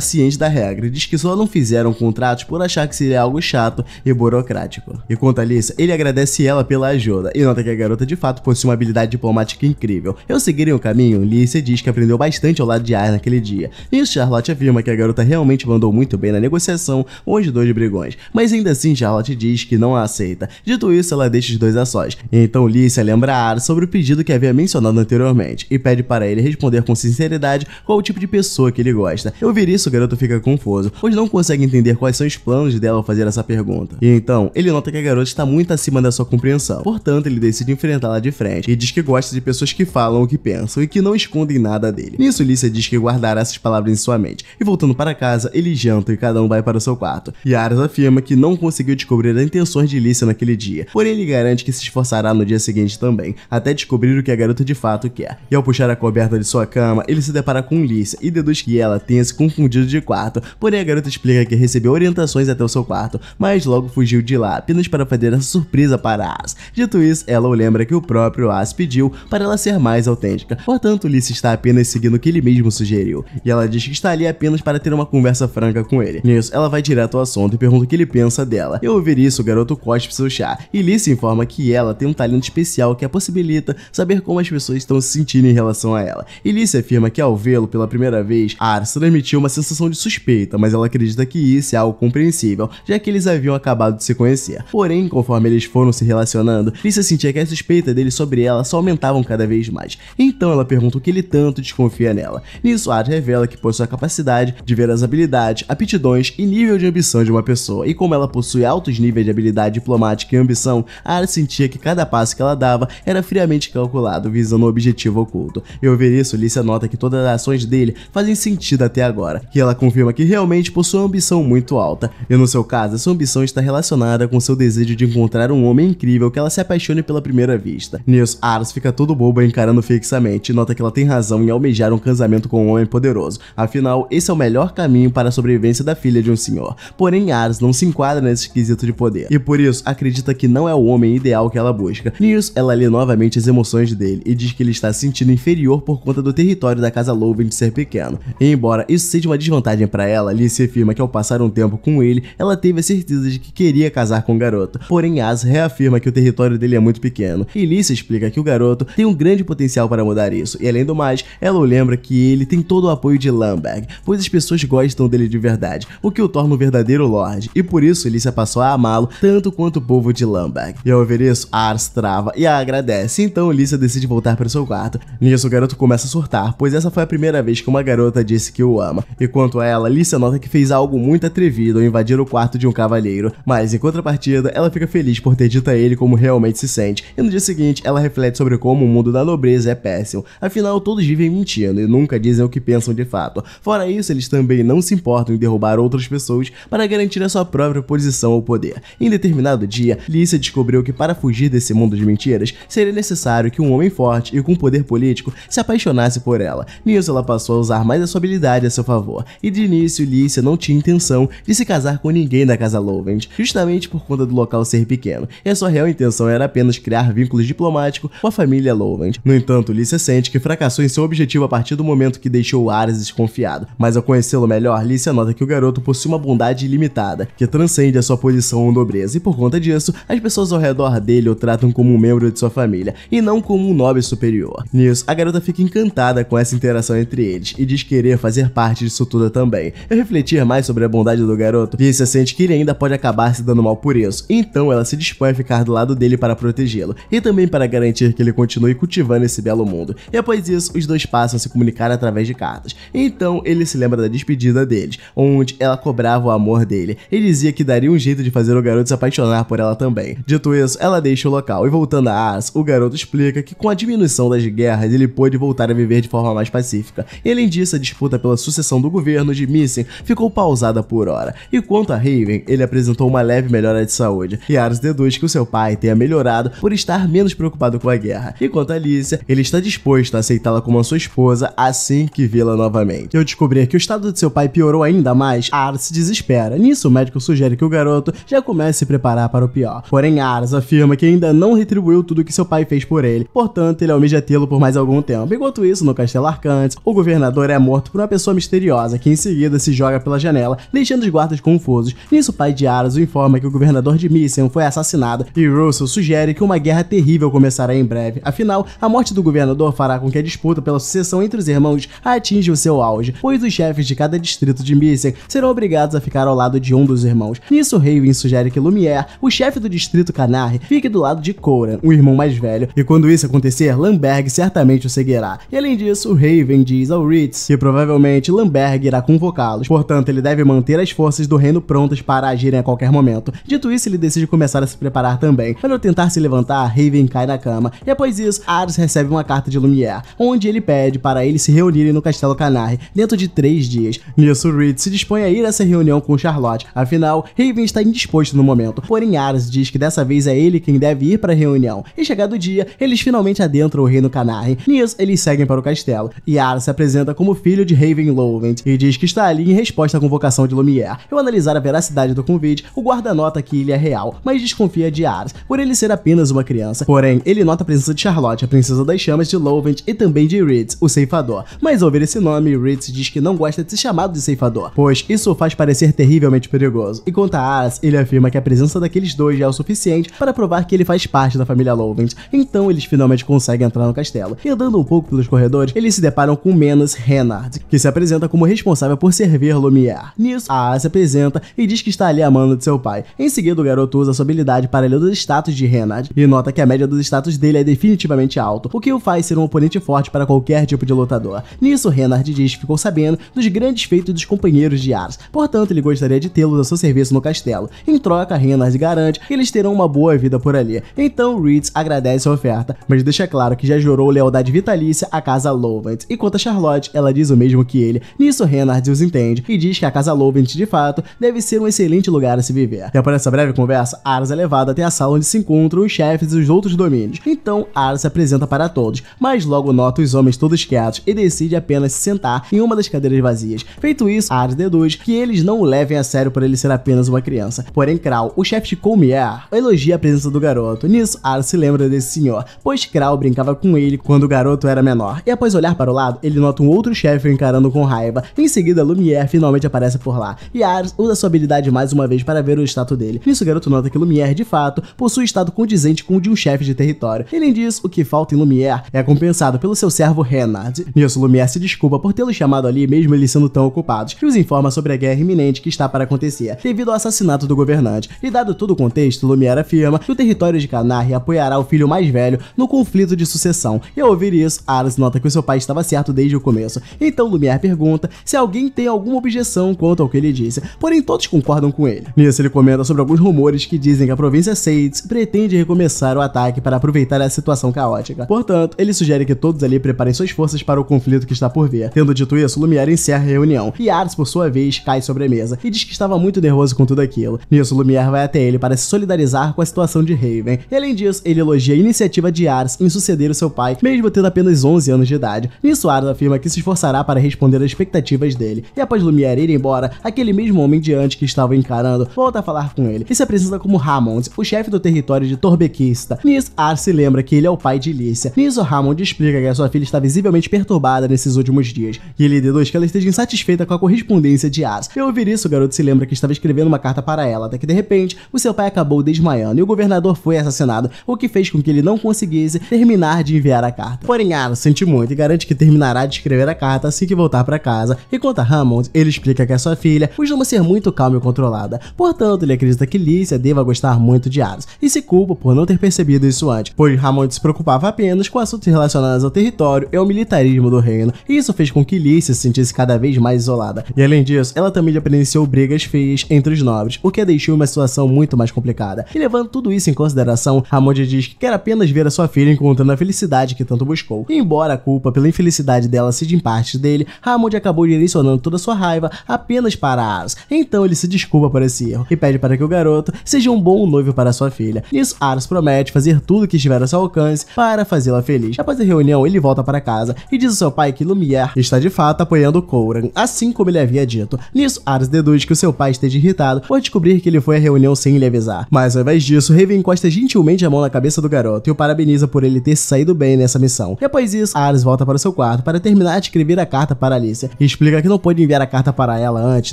cientes da regra e diz que só não fizeram contratos por achar que seria algo chato e burocrático. E quanto a Lisa, ele agradece ela pela ajuda e nota que a garota de fato possui uma habilidade diplomática incrível. Eu seguirem o caminho, Lisa diz que aprendeu bastante ao lado de Ar naquele dia. E Charlotte afirma que a garota realmente mandou muito bem na negociação com os dois brigões, mas ainda assim Charlotte diz que não a aceita. Dito isso, ela deixa os dois a sós. Então Lícia lembra a Ar sobre o pedido que havia mencionado anteriormente e pede para ele responder com sinceridade qual o tipo de pessoa que ele gosta. Eu ouvir isso, o garoto fica confuso, pois não consegue entender quais são os planos dela ao fazer essa pergunta. E então, ele nota que a garota está muito acima da sua compreensão. Portanto, ele decide enfrentá-la de frente e diz que gosta de pessoas que falam o que pensam e que não escondem nada dele. Nisso, Lícia diz que guardará essas palavras em sua mente. E voltando para casa, eles jantam e cada um vai para o seu quarto. E Aras afirma que não conseguiu descobrir as intenções de Lícia naquele dia, porém ele garante que se esforçará no dia seguinte também, até descobrir o que a garota de fato quer. E ao puxar a coberta de sua cama, ele se depara com Lícia e deduz que ela tenha se confundido de quarto, porém a garota explica que recebeu orientações até o seu quarto, mas logo fugiu de lá apenas para fazer essa surpresa para As. Dito isso, ela o lembra que o próprio As pediu para ela ser mais autêntica, portanto Lícia está apenas seguindo o que ele mesmo sugeriu, e ela diz que está ali apenas para ter uma conversa franca com ele. Nisso, ela vai direto ao assunto e pergunta o que ele pensa dela. Ao ouvir isso, o garoto cospe seu chá, e Lícia informa que ela tem um talento especial que a possibilita saber como as pessoas estão se sentindo em relação a ela. E Lícia afirma que ao vê-lo pela primeira vez, Ars transmitiu uma sensação de suspeita, mas ela acredita que isso é algo compreensível, já que eles haviam acabado de se conhecer. Porém, conforme eles foram se relacionando, Lícia sentia que a suspeita dele sobre ela só aumentavam cada vez mais. Então ela pergunta o que ele tanto desconfia nela. Nisso, Ars revela que possui a capacidade de ver as habilidades, aptidões e nível de ambição de uma pessoa, e como ela possui altos níveis de habilidade diplomática e ambição, Ars sentia que cada passo que ela dava era friamente calculado, visando um objetivo oculto. Ao ver isso, Lícia nota que todas as ações dele fazem sentido até agora, e ela confirma que realmente possui uma ambição muito alta, e no seu caso, essa ambição está relacionada com seu desejo de encontrar um homem incrível que ela se apaixone pela primeira vista. Nisso, Ars fica todo bobo encarando fixamente e nota que ela tem razão em almejar um casamento com um homem poderoso, afinal, esse é o melhor caminho para a sobrevivência da filha de um senhor. Porém, Ars não se enquadra nesse esquisito de poder, e por isso acredita que não é o homem ideal que ela busca. Ela lê novamente as emoções dele e diz que ele está se sentindo inferior por conta do território da casa Loven de ser pequeno. E embora isso seja uma desvantagem para ela, Alice afirma que ao passar um tempo com ele, ela teve a certeza de que queria casar com o garoto. Porém, As reafirma que o território dele é muito pequeno. E Alice explica que o garoto tem um grande potencial para mudar isso. E além do mais, ela o lembra que ele tem todo o apoio de Lamberg, pois as pessoas gostam dele de verdade, o que o torna um verdadeiro Lorde. E por isso Alicia passou a amá-lo tanto quanto o povo de Lamberg. E ao ver isso, Ars e a agradece. Então Alicia decide voltar para seu quarto. Nisso, o garoto começa a surtar, pois essa foi a primeira vez que uma garota disse que o ama. E quanto a ela, Alicia nota que fez algo muito atrevido ao invadir o quarto de um cavalheiro, mas em contrapartida, ela fica feliz por ter dito a ele como realmente se sente. E no dia seguinte, ela reflete sobre como o mundo da nobreza é péssimo. Afinal, todos vivem mentindo e nunca dizem o que pensam de fato. Fora isso, eles também não se importam em derrubar outras pessoas para garantir a sua própria posição ou poder. Em determinado dia, Lícia descobriu que para fugir desse mundo de mentiras, seria necessário que um homem forte e com poder político se apaixonasse por ela. Nisso, ela passou a usar mais a sua habilidade a seu favor. E de início, Lícia não tinha intenção de se casar com ninguém da casa Lovend, justamente por conta do local ser pequeno. E a sua real intenção era apenas criar vínculos diplomáticos com a família Lovend. No entanto, Lícia sente que fracassou em seu objetivo a partir do momento que deixou Ares desconfiado. Mas ao conhecê-lo melhor, Lícia nota que o garoto possui uma bondade ilimitada, que transcende a sua posição ou nobreza, e por conta disso, as pessoas ao redor dele o tratam como um membro de sua família, e não como um nobre superior. Nisso, a garota fica encantada com essa interação entre eles, e diz querer fazer parte disso tudo também. Ao refletir mais sobre a bondade do garoto, Lícia sente que ele ainda pode acabar se dando mal por isso, então ela se dispõe a ficar do lado dele para protegê-lo, e também para garantir que ele continue cultivando esse belo mundo. E após isso, os dois passam a se comunicar através de cartas. Então ele se lembra da despedida deles, onde ela cobrava o amor dele e dizia que daria um jeito de fazer o garoto se apaixonar por ela também. Dito isso, ela deixa o local e voltando a As, o garoto explica que com a diminuição das guerras ele pôde voltar a viver de forma mais pacífica. E além disso, a disputa pela sucessão do governo de Missing ficou pausada por hora. E quanto a Raven, ele apresentou uma leve melhora de saúde. E Ares deduz que o seu pai tenha melhorado por estar menos preocupado com a guerra. E quanto a Alicia, ele está disposto a aceitá-la como sua esposa assim que vê-la novamente. Eu descobri que o estado de seu pai piorou ainda mais, Ares se desespera. Nisso, o médico sugere que o garoto já comece a se preparar para o pior. Porém, Ares afirma que ainda não retribuiu tudo que seu pai fez por ele, portanto, ele almeja tê-lo por mais algum tempo. Enquanto isso, no Castelo Arcantes, o governador é morto por uma pessoa misteriosa que em seguida se joga pela janela, deixando os guardas confusos. Nisso, o pai de Aras o informa que o governador de Mission foi assassinado e Russell sugere que uma guerra terrível começará em breve. Afinal, a morte do governador fará com que a disputa pela sucessão entre os irmãos atinja o seu auge, pois os chefes de cada distrito de Mission serão obrigados a ficar ao lado de um dos irmãos. Nisso, Raven sugere que Lumière, o chefe do distrito Canarre, fique do lado de Coran, o irmão mais velho, e quando isso acontecer, Lamberg certamente o seguirá. E além disso, Raven diz ao Ritz que provavelmente Lamberg irá convocá-los, portanto ele deve manter as forças do reino prontas para agirem a qualquer momento. Dito isso, ele decide começar a se preparar também. Quando tentar se levantar, Raven cai na cama, e após isso, Ares recebe uma carta de Lumière, onde ele pede para eles se reunirem no Castelo Canarre dentro de três dias. Nisso, Ritz se dispõe a ir a essa reunião com Charlotte, afinal, Raven está indisposto no momento, porém Ares diz que dessa vez é ele quem deve ir para a reunião, e chegado o dia, eles finalmente adentram o reino Canarre. Nisso, eles seguem para o castelo, e Ares se apresenta como filho de Raven Lovent, e diz que está ali em resposta à convocação de Lumière. Ao analisar a veracidade do convite, o guarda nota que ele é real, mas desconfia de Ares, por ele ser apenas uma criança. Porém, ele nota a presença de Charlotte, a princesa das chamas de Lovent, e também de Ritz, o ceifador. Mas ao ouvir esse nome, Ritz diz que não gosta de ser chamado de ceifador, pois isso o faz parecer terrivelmente perigoso. E quanto a Ares, ele afirma que a presença daqueles dois já é o suficiente para provar que ele faz parte da família Lovent. Então eles finalmente conseguem entrar no castelo. E andando um pouco pelos corredores, eles se deparam com Menos Renard, que se apresenta como responsável por servir Lumière. Nisso, a se apresenta e diz que está ali amando de seu pai. Em seguida, o garoto usa sua habilidade para ler os status de Renard e nota que a média dos status dele é definitivamente alto, o que o faz ser um oponente forte para qualquer tipo de lutador. Nisso, Renard diz que ficou sabendo dos grandes feitos dos companheiros de Ares, portanto ele gostaria de tê-los a seu serviço no castelo. Em troca, Renard garante que eles terão uma boa vida por ali. Então Reeds agradece a oferta, mas deixa claro que já jurou lealdade vitalícia à casa Lovent. E quanto a Charlotte, ela diz o mesmo que ele. Nisso, Renard os entende e diz que a casa Lovent, de fato, deve ser um excelente lugar a se viver. E após essa breve conversa, Ares é levado até a sala onde se encontram os chefes e os outros domínios. Então, Ares se apresenta para todos, mas logo nota os homens todos quietos e decide apenas se sentar em uma das cadeiras vazias. Feito isso, Ares deduz que eles não o levem a sério por ele ser apenas uma criança. Porém, Kral, o chefe de Colmier, elogia a presença do garoto. Nisso, Ares se lembra desse senhor, pois Kral brincava com ele quando o garoto era menor. E após olhar para o lado, ele nota um outro chefe encarando com raiva. Em seguida, Lumière finalmente aparece por lá, e Ares usa sua habilidade mais uma vez para ver o status dele. Nisso, o garoto nota que Lumière, de fato, possui estado condizente com o de um chefe de território. Além disso, o que falta em Lumière é compensado pelo seu servo Renard. Nisso, Lumière se desculpa por tê-lo chamado ali, mesmo eles sendo tão ocupados, e os informa sobre a guerra iminente que está para acontecer, devido ao assassinato do governante. E dado todo o contexto, Lumière afirma que o território de Apoiará o filho mais velho no conflito de sucessão. E ao ouvir isso, Ares nota que o seu pai estava certo desde o começo. Então Lumière pergunta se alguém tem alguma objeção quanto ao que ele disse, porém todos concordam com ele. Nisso, ele comenta sobre alguns rumores que dizem que a província Sades pretende recomeçar o ataque para aproveitar a situação caótica. Portanto, ele sugere que todos ali preparem suas forças para o conflito que está por vir. Tendo dito isso, Lumière encerra a reunião, e Ares, por sua vez, cai sobre a mesa e diz que estava muito nervoso com tudo aquilo. Nisso, Lumière vai até ele para se solidarizar com a situação de Raven. E além disso, ele elogia a iniciativa de Ares em suceder o seu pai, mesmo tendo apenas 11 anos de idade. Nisso, Ares afirma que se esforçará para responder às expectativas dele. E após Lumière ir embora, aquele mesmo homem de antes que estava encarando volta a falar com ele e se apresenta como Hammond, o chefe do território de Torbequista. Nisso, Ares se lembra que ele é o pai de Lícia. Nisso, Hammond explica que a sua filha está visivelmente perturbada nesses últimos dias, e ele deduz que ela esteja insatisfeita com a correspondência de Ares. Ao ouvir isso, o garoto se lembra que estava escrevendo uma carta para ela, até que de repente, o seu pai acabou desmaiando e o governador foi assassinado, o que fez com que ele não conseguisse terminar de enviar a carta. Porém, Ares sente muito e garante que terminará de escrever a carta assim que voltar para casa. E quanto a Hammond, ele explica que a sua filha costuma ser muito calma e controlada, portanto, ele acredita que Lícia deva gostar muito de Ares e se culpa por não ter percebido isso antes, pois Hammond se preocupava apenas com assuntos relacionados ao território e ao militarismo do reino, e isso fez com que Lícia se sentisse cada vez mais isolada. E além disso, ela também presenciou brigas feias entre os nobres, o que a deixou em uma situação muito mais complicada. E levando tudo isso em consideração, Hammond diz que quer apenas ver a sua filha encontrando a felicidade que tanto buscou. Embora a culpa pela infelicidade dela seja em parte dele, Hammond acabou direcionando toda sua raiva apenas para Ares. Então ele se desculpa por esse erro e pede para que o garoto seja um bom noivo para sua filha. Nisso, Ares promete fazer tudo que estiver ao seu alcance para fazê-la feliz. Após a reunião, ele volta para casa e diz ao seu pai que Lumière está de fato apoiando Coran, assim como ele havia dito. Nisso, Ares deduz que o seu pai esteja irritado por descobrir que ele foi à reunião sem lhe avisar. Mas ao invés disso, Raven encosta gentilmente a mão na cabeça do garoto e o parabeniza por ele ter saído bem nessa missão. E após isso, Ares volta para seu quarto para terminar de escrever a carta para Alicia e explica que não pode enviar a carta para ela antes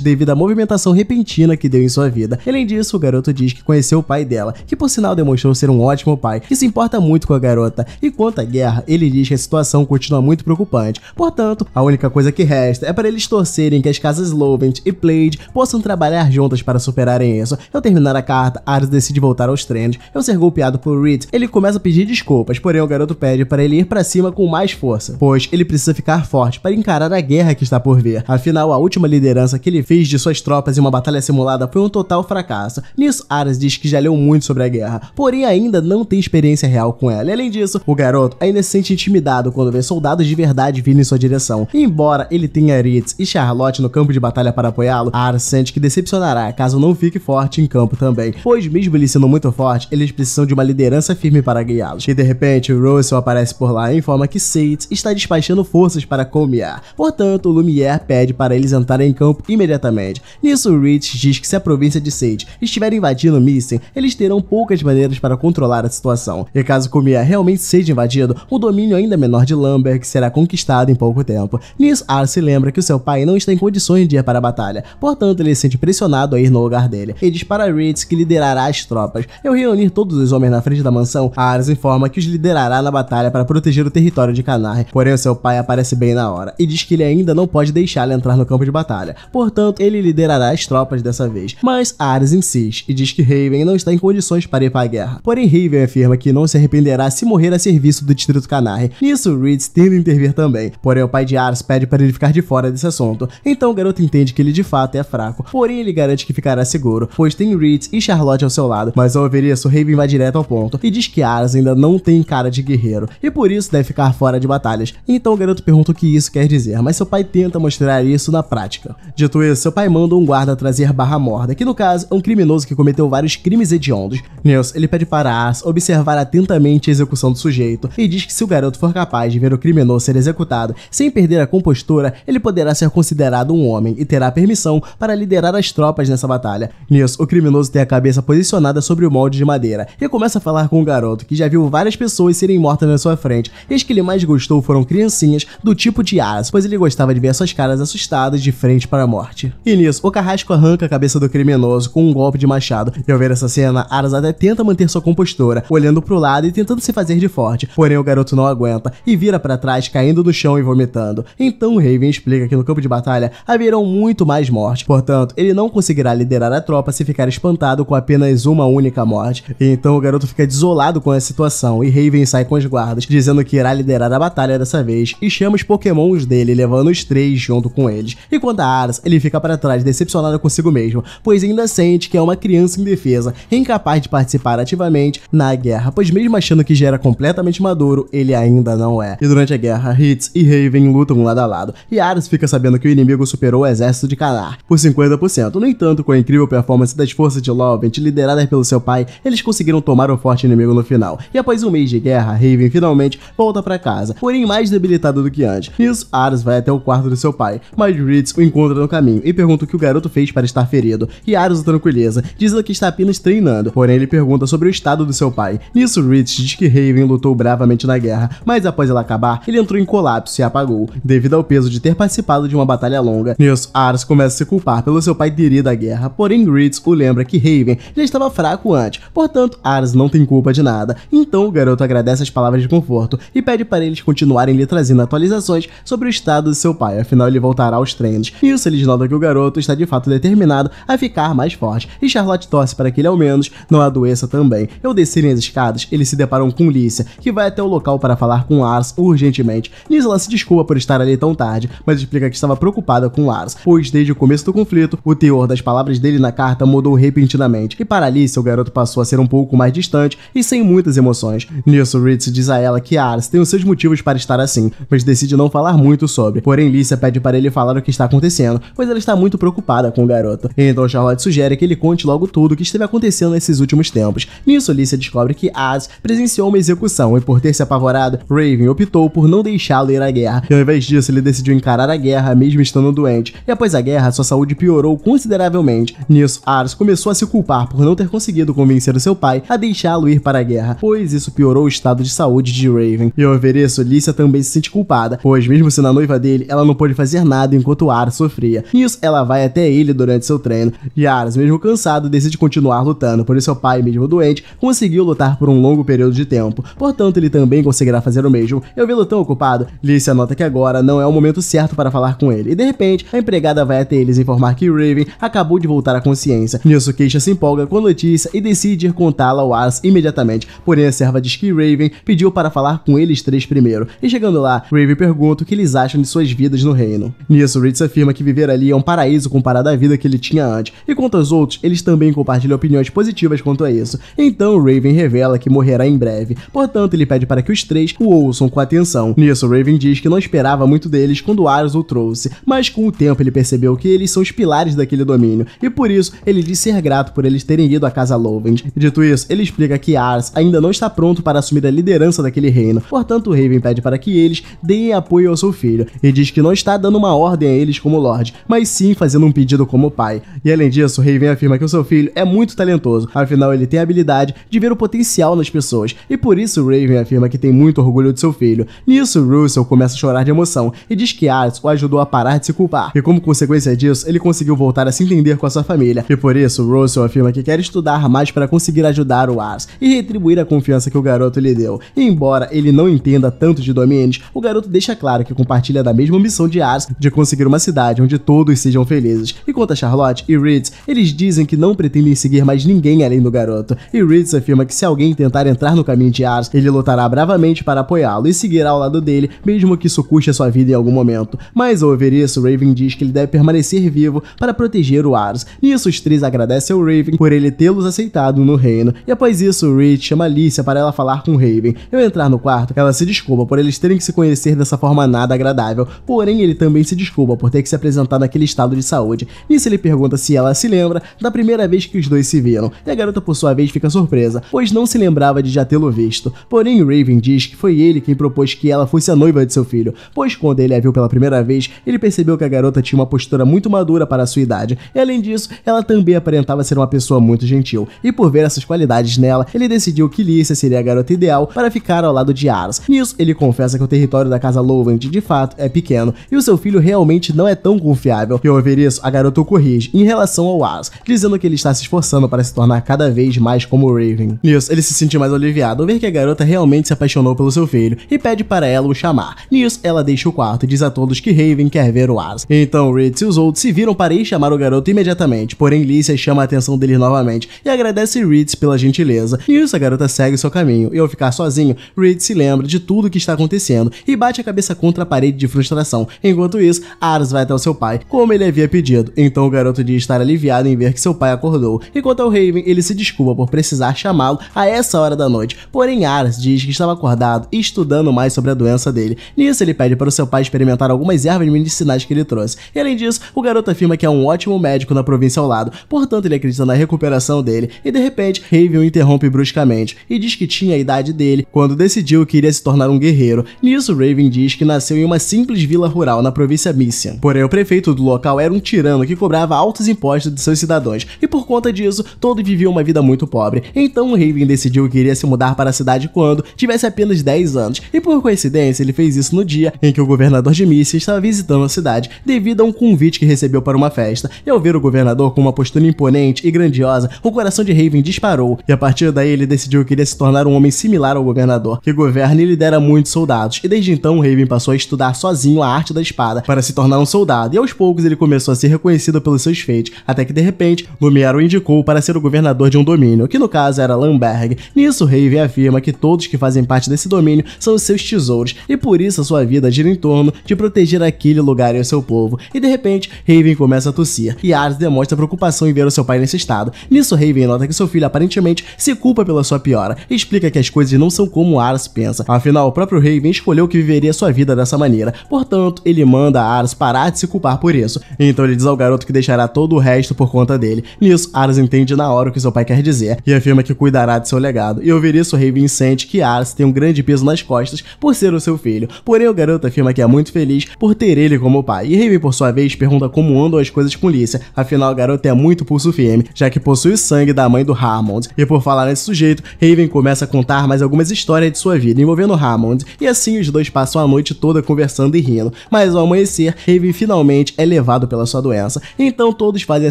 devido à movimentação repentina que deu em sua vida. Além disso, o garoto diz que conheceu o pai dela, que por sinal demonstrou ser um ótimo pai, que se importa muito com a garota. E quanto à guerra, ele diz que a situação continua muito preocupante. Portanto, a única coisa que resta é para eles torcerem que as casas Lovent e Plaid possam trabalhar juntas para superarem isso. Ao terminar a carta, Ares decide voltar aos treinos. Ao ser golpeado por Reed, ele começa a pedir desculpas, porém o garoto pede para ele ir para cima com mais força, pois ele precisa ficar forte para encarar a guerra que está por vir. Afinal, a última liderança que ele fez de suas tropas em uma batalha simulada foi um total fracasso. Nisso, Ares diz que já leu muito sobre a guerra, porém ainda não tem experiência real com ela. E além disso, o garoto ainda se sente intimidado quando vê soldados de verdade vindo em sua direção. E embora ele tenha Ritz e Charlotte no campo de batalha para apoiá-lo, Ares sente que decepcionará caso não fique forte em campo também, pois mesmo ele sendo muito forte, eles precisam de uma liderança firme para guiá-los. E de repente, Russell aparece por lá e informa que Sates está despachando forças para Comiar. Portanto, Lumière pede para eles entrarem em campo imediatamente. Nisso, Rich diz que se a província de Sage estiver invadindo Missing, eles terão poucas maneiras para controlar a situação. E caso Comiar realmente seja invadido, o domínio ainda menor de Lambert será conquistado em pouco tempo. Nisso, Arce lembra que o seu pai não está em condições de ir para a batalha, portanto ele se sente pressionado a ir no lugar dele. E diz para Ritz que liderará as tropas. Ao reunir todos os homens na frente da mansão, Ares informa que os liderará na batalha para proteger o território de Canar. Porém, seu pai aparece bem na hora e diz que ele ainda não pode deixá-lo entrar no campo de batalha. Portanto, ele liderará as tropas dessa vez. Mas Ares insiste e diz que Raven não está em condições para ir para a guerra. Porém, Raven afirma que não se arrependerá se morrer a serviço do distrito Canar. Nisso, Reed tenta intervir também. Porém, o pai de Ares pede para ele ficar de fora desse assunto. Então, o garoto entende que ele de fato é fraco. Porém, ele garante que ficará seguro, pois tem Reed e Charlotte ao seu lado. Mas ao ouvir isso, Raven vai direto ao ponto e diz que Ares ainda não tem cara de guerreiro e por isso deve ficar fora de batalhas. Então o garoto pergunta o que isso quer dizer, mas seu pai tenta mostrar isso na prática. Dito isso, seu pai manda um guarda trazer Barra Morda, que no caso é um criminoso que cometeu vários crimes hediondos. Nils, ele pede para Ars observar atentamente a execução do sujeito e diz que se o garoto for capaz de ver o criminoso ser executado sem perder a compostura, ele poderá ser considerado um homem e terá permissão para liderar as tropas nessa batalha. Nisso, o criminoso tem a cabeça posicionada sobre o molde de madeira e começa a falar com o garoto, que já viu várias pessoas serem mortas na sua frente, e as que ele mais gostou foram criancinhas do tipo de Aras, pois ele gostava de ver suas caras assustadas de frente para a morte. E nisso, o carrasco arranca a cabeça do criminoso com um golpe de machado, e ao ver essa cena, Aras até tenta manter sua compostura, olhando pro lado e tentando se fazer de forte, porém o garoto não aguenta e vira para trás, caindo no chão e vomitando. Então Raven explica que no campo de batalha haverão muito mais mortes, portanto, ele não conseguirá liderar a tropa se ficar espantado com apenas uma única morte. E então o garoto fica desolado com a situação e Raven sai com os guardas, dizendo que irá liderar a batalha dessa vez e chama os pokémons dele, levando os três junto com eles. E quanto a Aras, ele fica para trás decepcionado consigo mesmo, pois ainda sente que é uma criança indefesa, incapaz de participar ativamente na guerra, pois mesmo achando que já era completamente maduro, ele ainda não é. E durante a guerra, Hitz e Raven lutam lado a lado, e Aras fica sabendo que o inimigo superou o exército de Kanar por 50%. No entanto, com a incrível performance das forças de Lovent lideradas pelo seu pai, eles conseguiram tomar o forte inimigo no final. E após um mês de guerra, Raven finalmente volta para casa, porém mais debilitado do que antes. Nisso, Ares vai até o quarto do seu pai, mas Ritz o encontra no caminho e pergunta o que o garoto fez para estar ferido. E Ares o tranquiliza, dizendo que está apenas treinando, porém ele pergunta sobre o estado do seu pai. Nisso, Ritz diz que Raven lutou bravamente na guerra, mas após ela acabar, ele entrou em colapso e apagou, devido ao peso de ter participado de uma batalha longa. Nisso, Ares começa a se culpar pelo seu pai ter ido à guerra, porém Ritz o lembra que Raven já estava fraco antes, portanto, Ares não tem culpa de nada. Então o garoto agradece as palavras de conforto e pede para eles continuarem lhe trazendo atualizações sobre o estado de seu pai, afinal ele voltará aos treinos. Nisso eles notam que o garoto está de fato determinado a ficar mais forte, e Charlotte torce para que ele ao menos não adoeça também. Ao descerem as escadas, eles se deparam com Lícia, que vai até o local para falar com Ars urgentemente. Nisso ela se desculpa por estar ali tão tarde, mas explica que estava preocupada com Ars, pois desde o começo do conflito, o teor das palavras dele na carta mudou repentinamente, e para Lícia o garoto passou a ser um pouco mais distante e sem muitas emoções. Nisso, Ritz diz a ela que Ars tem os seus motivos para estar assim, mas decide não falar muito sobre. Porém, Lícia pede para ele falar o que está acontecendo, pois ela está muito preocupada com o garoto. Então Charlotte sugere que ele conte logo tudo o que esteve acontecendo nesses últimos tempos. Nisso, Lícia descobre que Ars presenciou uma execução e por ter se apavorado, Raven optou por não deixá-lo ir à guerra. E ao invés disso, ele decidiu encarar a guerra mesmo estando doente. E após a guerra, sua saúde piorou consideravelmente. Nisso, Ars começou a se culpar por não ter conseguido convencer o seu pai a deixá-lo ir para a guerra, pois isso piorou o estado de saúde de Raven. E ao ver isso, Lícia também se sente culpada, pois mesmo sendo a noiva dele, ele, ela não pôde fazer nada enquanto Ars sofria. Nisso, ela vai até ele durante seu treino, e Ars, mesmo cansado, decide continuar lutando, por isso seu pai, mesmo doente, conseguiu lutar por um longo período de tempo, portanto ele também conseguirá fazer o mesmo. Eu vi-lo tão ocupado, Lícia nota que agora não é o momento certo para falar com ele, e de repente, a empregada vai até eles informar que Raven acabou de voltar à consciência. Nisso, Keisha se empolga com a notícia e decide ir contá-la ao Imediatamente, porém a serva diz que Raven pediu para falar com eles três primeiro, e chegando lá, Raven pergunta o que eles acham de suas vidas no reino. Nisso, Ritz afirma que viver ali é um paraíso comparado à vida que ele tinha antes, e quanto aos outros, eles também compartilham opiniões positivas quanto a isso. Então, Raven revela que morrerá em breve, portanto, ele pede para que os três o ouçam com atenção. Nisso, Raven diz que não esperava muito deles quando Aros o trouxe, mas com o tempo ele percebeu que eles são os pilares daquele domínio, e por isso ele diz ser grato por eles terem ido à casa Lovend. Dito isso, ele explica que Ars ainda não está pronto para assumir a liderança daquele reino, portanto, Raven pede para que eles deem apoio ao seu filho, e diz que não está dando uma ordem a eles como Lorde, mas sim fazendo um pedido como pai. E além disso, Raven afirma que o seu filho é muito talentoso, afinal ele tem a habilidade de ver o potencial nas pessoas, e por isso Raven afirma que tem muito orgulho de seu filho. Nisso, Russell começa a chorar de emoção e diz que Ars o ajudou a parar de se culpar, e como consequência disso, ele conseguiu voltar a se entender com a sua família, e por isso Russell afirma que quer estudar mais para conseguir ajudar o Ars e retribuir a confiança que o garoto lhe deu. E embora ele não entenda tanto de domínios, o garoto deixa claro que compartilha da mesma missão de Ars de conseguir uma cidade onde todos sejam felizes. E quanto a Charlotte e Reeds, eles dizem que não pretendem seguir mais ninguém além do garoto. E Reeds afirma que se alguém tentar entrar no caminho de Ars, ele lutará bravamente para apoiá-lo e seguirá ao lado dele, mesmo que isso custe a sua vida em algum momento. Mas ao ouvir isso, Raven diz que ele deve permanecer vivo para proteger o Ars. Nisso, os três agradecem ao Raven por ele tê-los aceitado no reino. E após isso, Reed chama Alicia para ela falar com Raven. Ao entrar no quarto, ela se desculpa por eles terem que se conhecer dessa forma nada agradável, porém ele também se desculpa por ter que se apresentar naquele estado de saúde. Nisso ele pergunta se ela se lembra da primeira vez que os dois se viram, e a garota por sua vez fica surpresa, pois não se lembrava de já tê-lo visto. Porém, Raven diz que foi ele quem propôs que ela fosse a noiva de seu filho, pois quando ele a viu pela primeira vez, ele percebeu que a garota tinha uma postura muito madura para a sua idade, e além disso, ela também aparentava ser uma pessoa muito gentil, e por ver essas qualidades nela, ele decidiu que Lícia seria a garota ideal para ficar ao lado de Aras. Nisso, ele confessa que o território da casa Lovend de fato é pequeno, e o seu filho realmente não é tão confiável, e ao ouvir isso, a garota o corrige em relação ao Aras, dizendo que ele está se esforçando para se tornar cada vez mais como Raven. Nisso, ele se sente mais aliviado ao ver que a garota realmente se apaixonou pelo seu filho, e pede para ela o chamar. Nisso, ela deixa o quarto e diz a todos que Raven quer ver o Aras. Então, Ritz e os outros se viram para ir chamar o garoto imediatamente, porém Lícia chama a atenção dele novamente e agradece Ritz pela gentileza. Nisso, a garota segue seu caminho, e ao ficar sozinho, Ritz se lembra de tudo o que está acontecendo e bate a cabeça contra a parede de frustração. Enquanto isso, Aras vai até o seu pai, como ele havia pedido. Então o garoto diz estar aliviado em ver que seu pai acordou. Enquanto ao Raven, ele se desculpa por precisar chamá-lo a essa hora da noite. Porém, Aras diz que estava acordado e estudando mais sobre a doença dele. Nisso, ele pede para o seu pai experimentar algumas ervas medicinais que ele trouxe. E além disso, o garoto afirma que é um ótimo médico na província ao lado, portanto ele acredita na recuperação dele. E de repente, Raven o interrompe bruscamente e diz que tinha a idade dele quando decidiu que iria se tornar um guerreiro. Nisso, Raven diz que nasceu em uma simples vila rural na província Missian. Porém, o prefeito do local era um tirano que cobrava altos impostos de seus cidadãos, e por conta disso, todos viviam uma vida muito pobre. Então, Raven decidiu que iria se mudar para a cidade quando tivesse apenas 10 anos, e por coincidência, ele fez isso no dia em que o governador de Missian estava visitando a cidade, devido a um convite que recebeu para uma festa. E ao ver o governador com uma postura imponente e grandiosa, o coração de Raven disparou, e a daí ele decidiu que iria se tornar um homem similar ao governador, que governa e lidera muitos soldados. E desde então, Raven passou a estudar sozinho a arte da espada para se tornar um soldado, e aos poucos ele começou a ser reconhecido pelos seus feitos, até que de repente, Lumière o indicou para ser o governador de um domínio, que no caso era Lamberg. Nisso, Raven afirma que todos que fazem parte desse domínio são os seus tesouros, e por isso a sua vida gira em torno de proteger aquele lugar e o seu povo. E de repente, Raven começa a tossir, e Ars demonstra preocupação em ver o seu pai nesse estado. Nisso, Raven nota que seu filho aparentemente se culpa pela sua piora, e explica que as coisas não são como Ars pensa. Afinal, o próprio Raven escolheu que viveria sua vida dessa maneira, portanto, ele manda Ars parar de se culpar por isso. Então ele diz ao garoto que deixará todo o resto por conta dele. Nisso, Ars entende na hora o que seu pai quer dizer, e afirma que cuidará de seu legado. E ouvir isso, Raven sente que Ars tem um grande peso nas costas por ser o seu filho. Porém, o garoto afirma que é muito feliz por ter ele como pai. E Raven, por sua vez, pergunta como andam as coisas com Lícia. Afinal, o garoto é muito pulso firme, já que possui sangue da mãe do Hammond. E por falar nesse sujeito, Raven começa a contar mais algumas histórias de sua vida envolvendo Hammond. E assim os dois passam a noite toda conversando e rindo. Mas ao amanhecer, Raven finalmente é levado pela sua doença. Então todos fazem a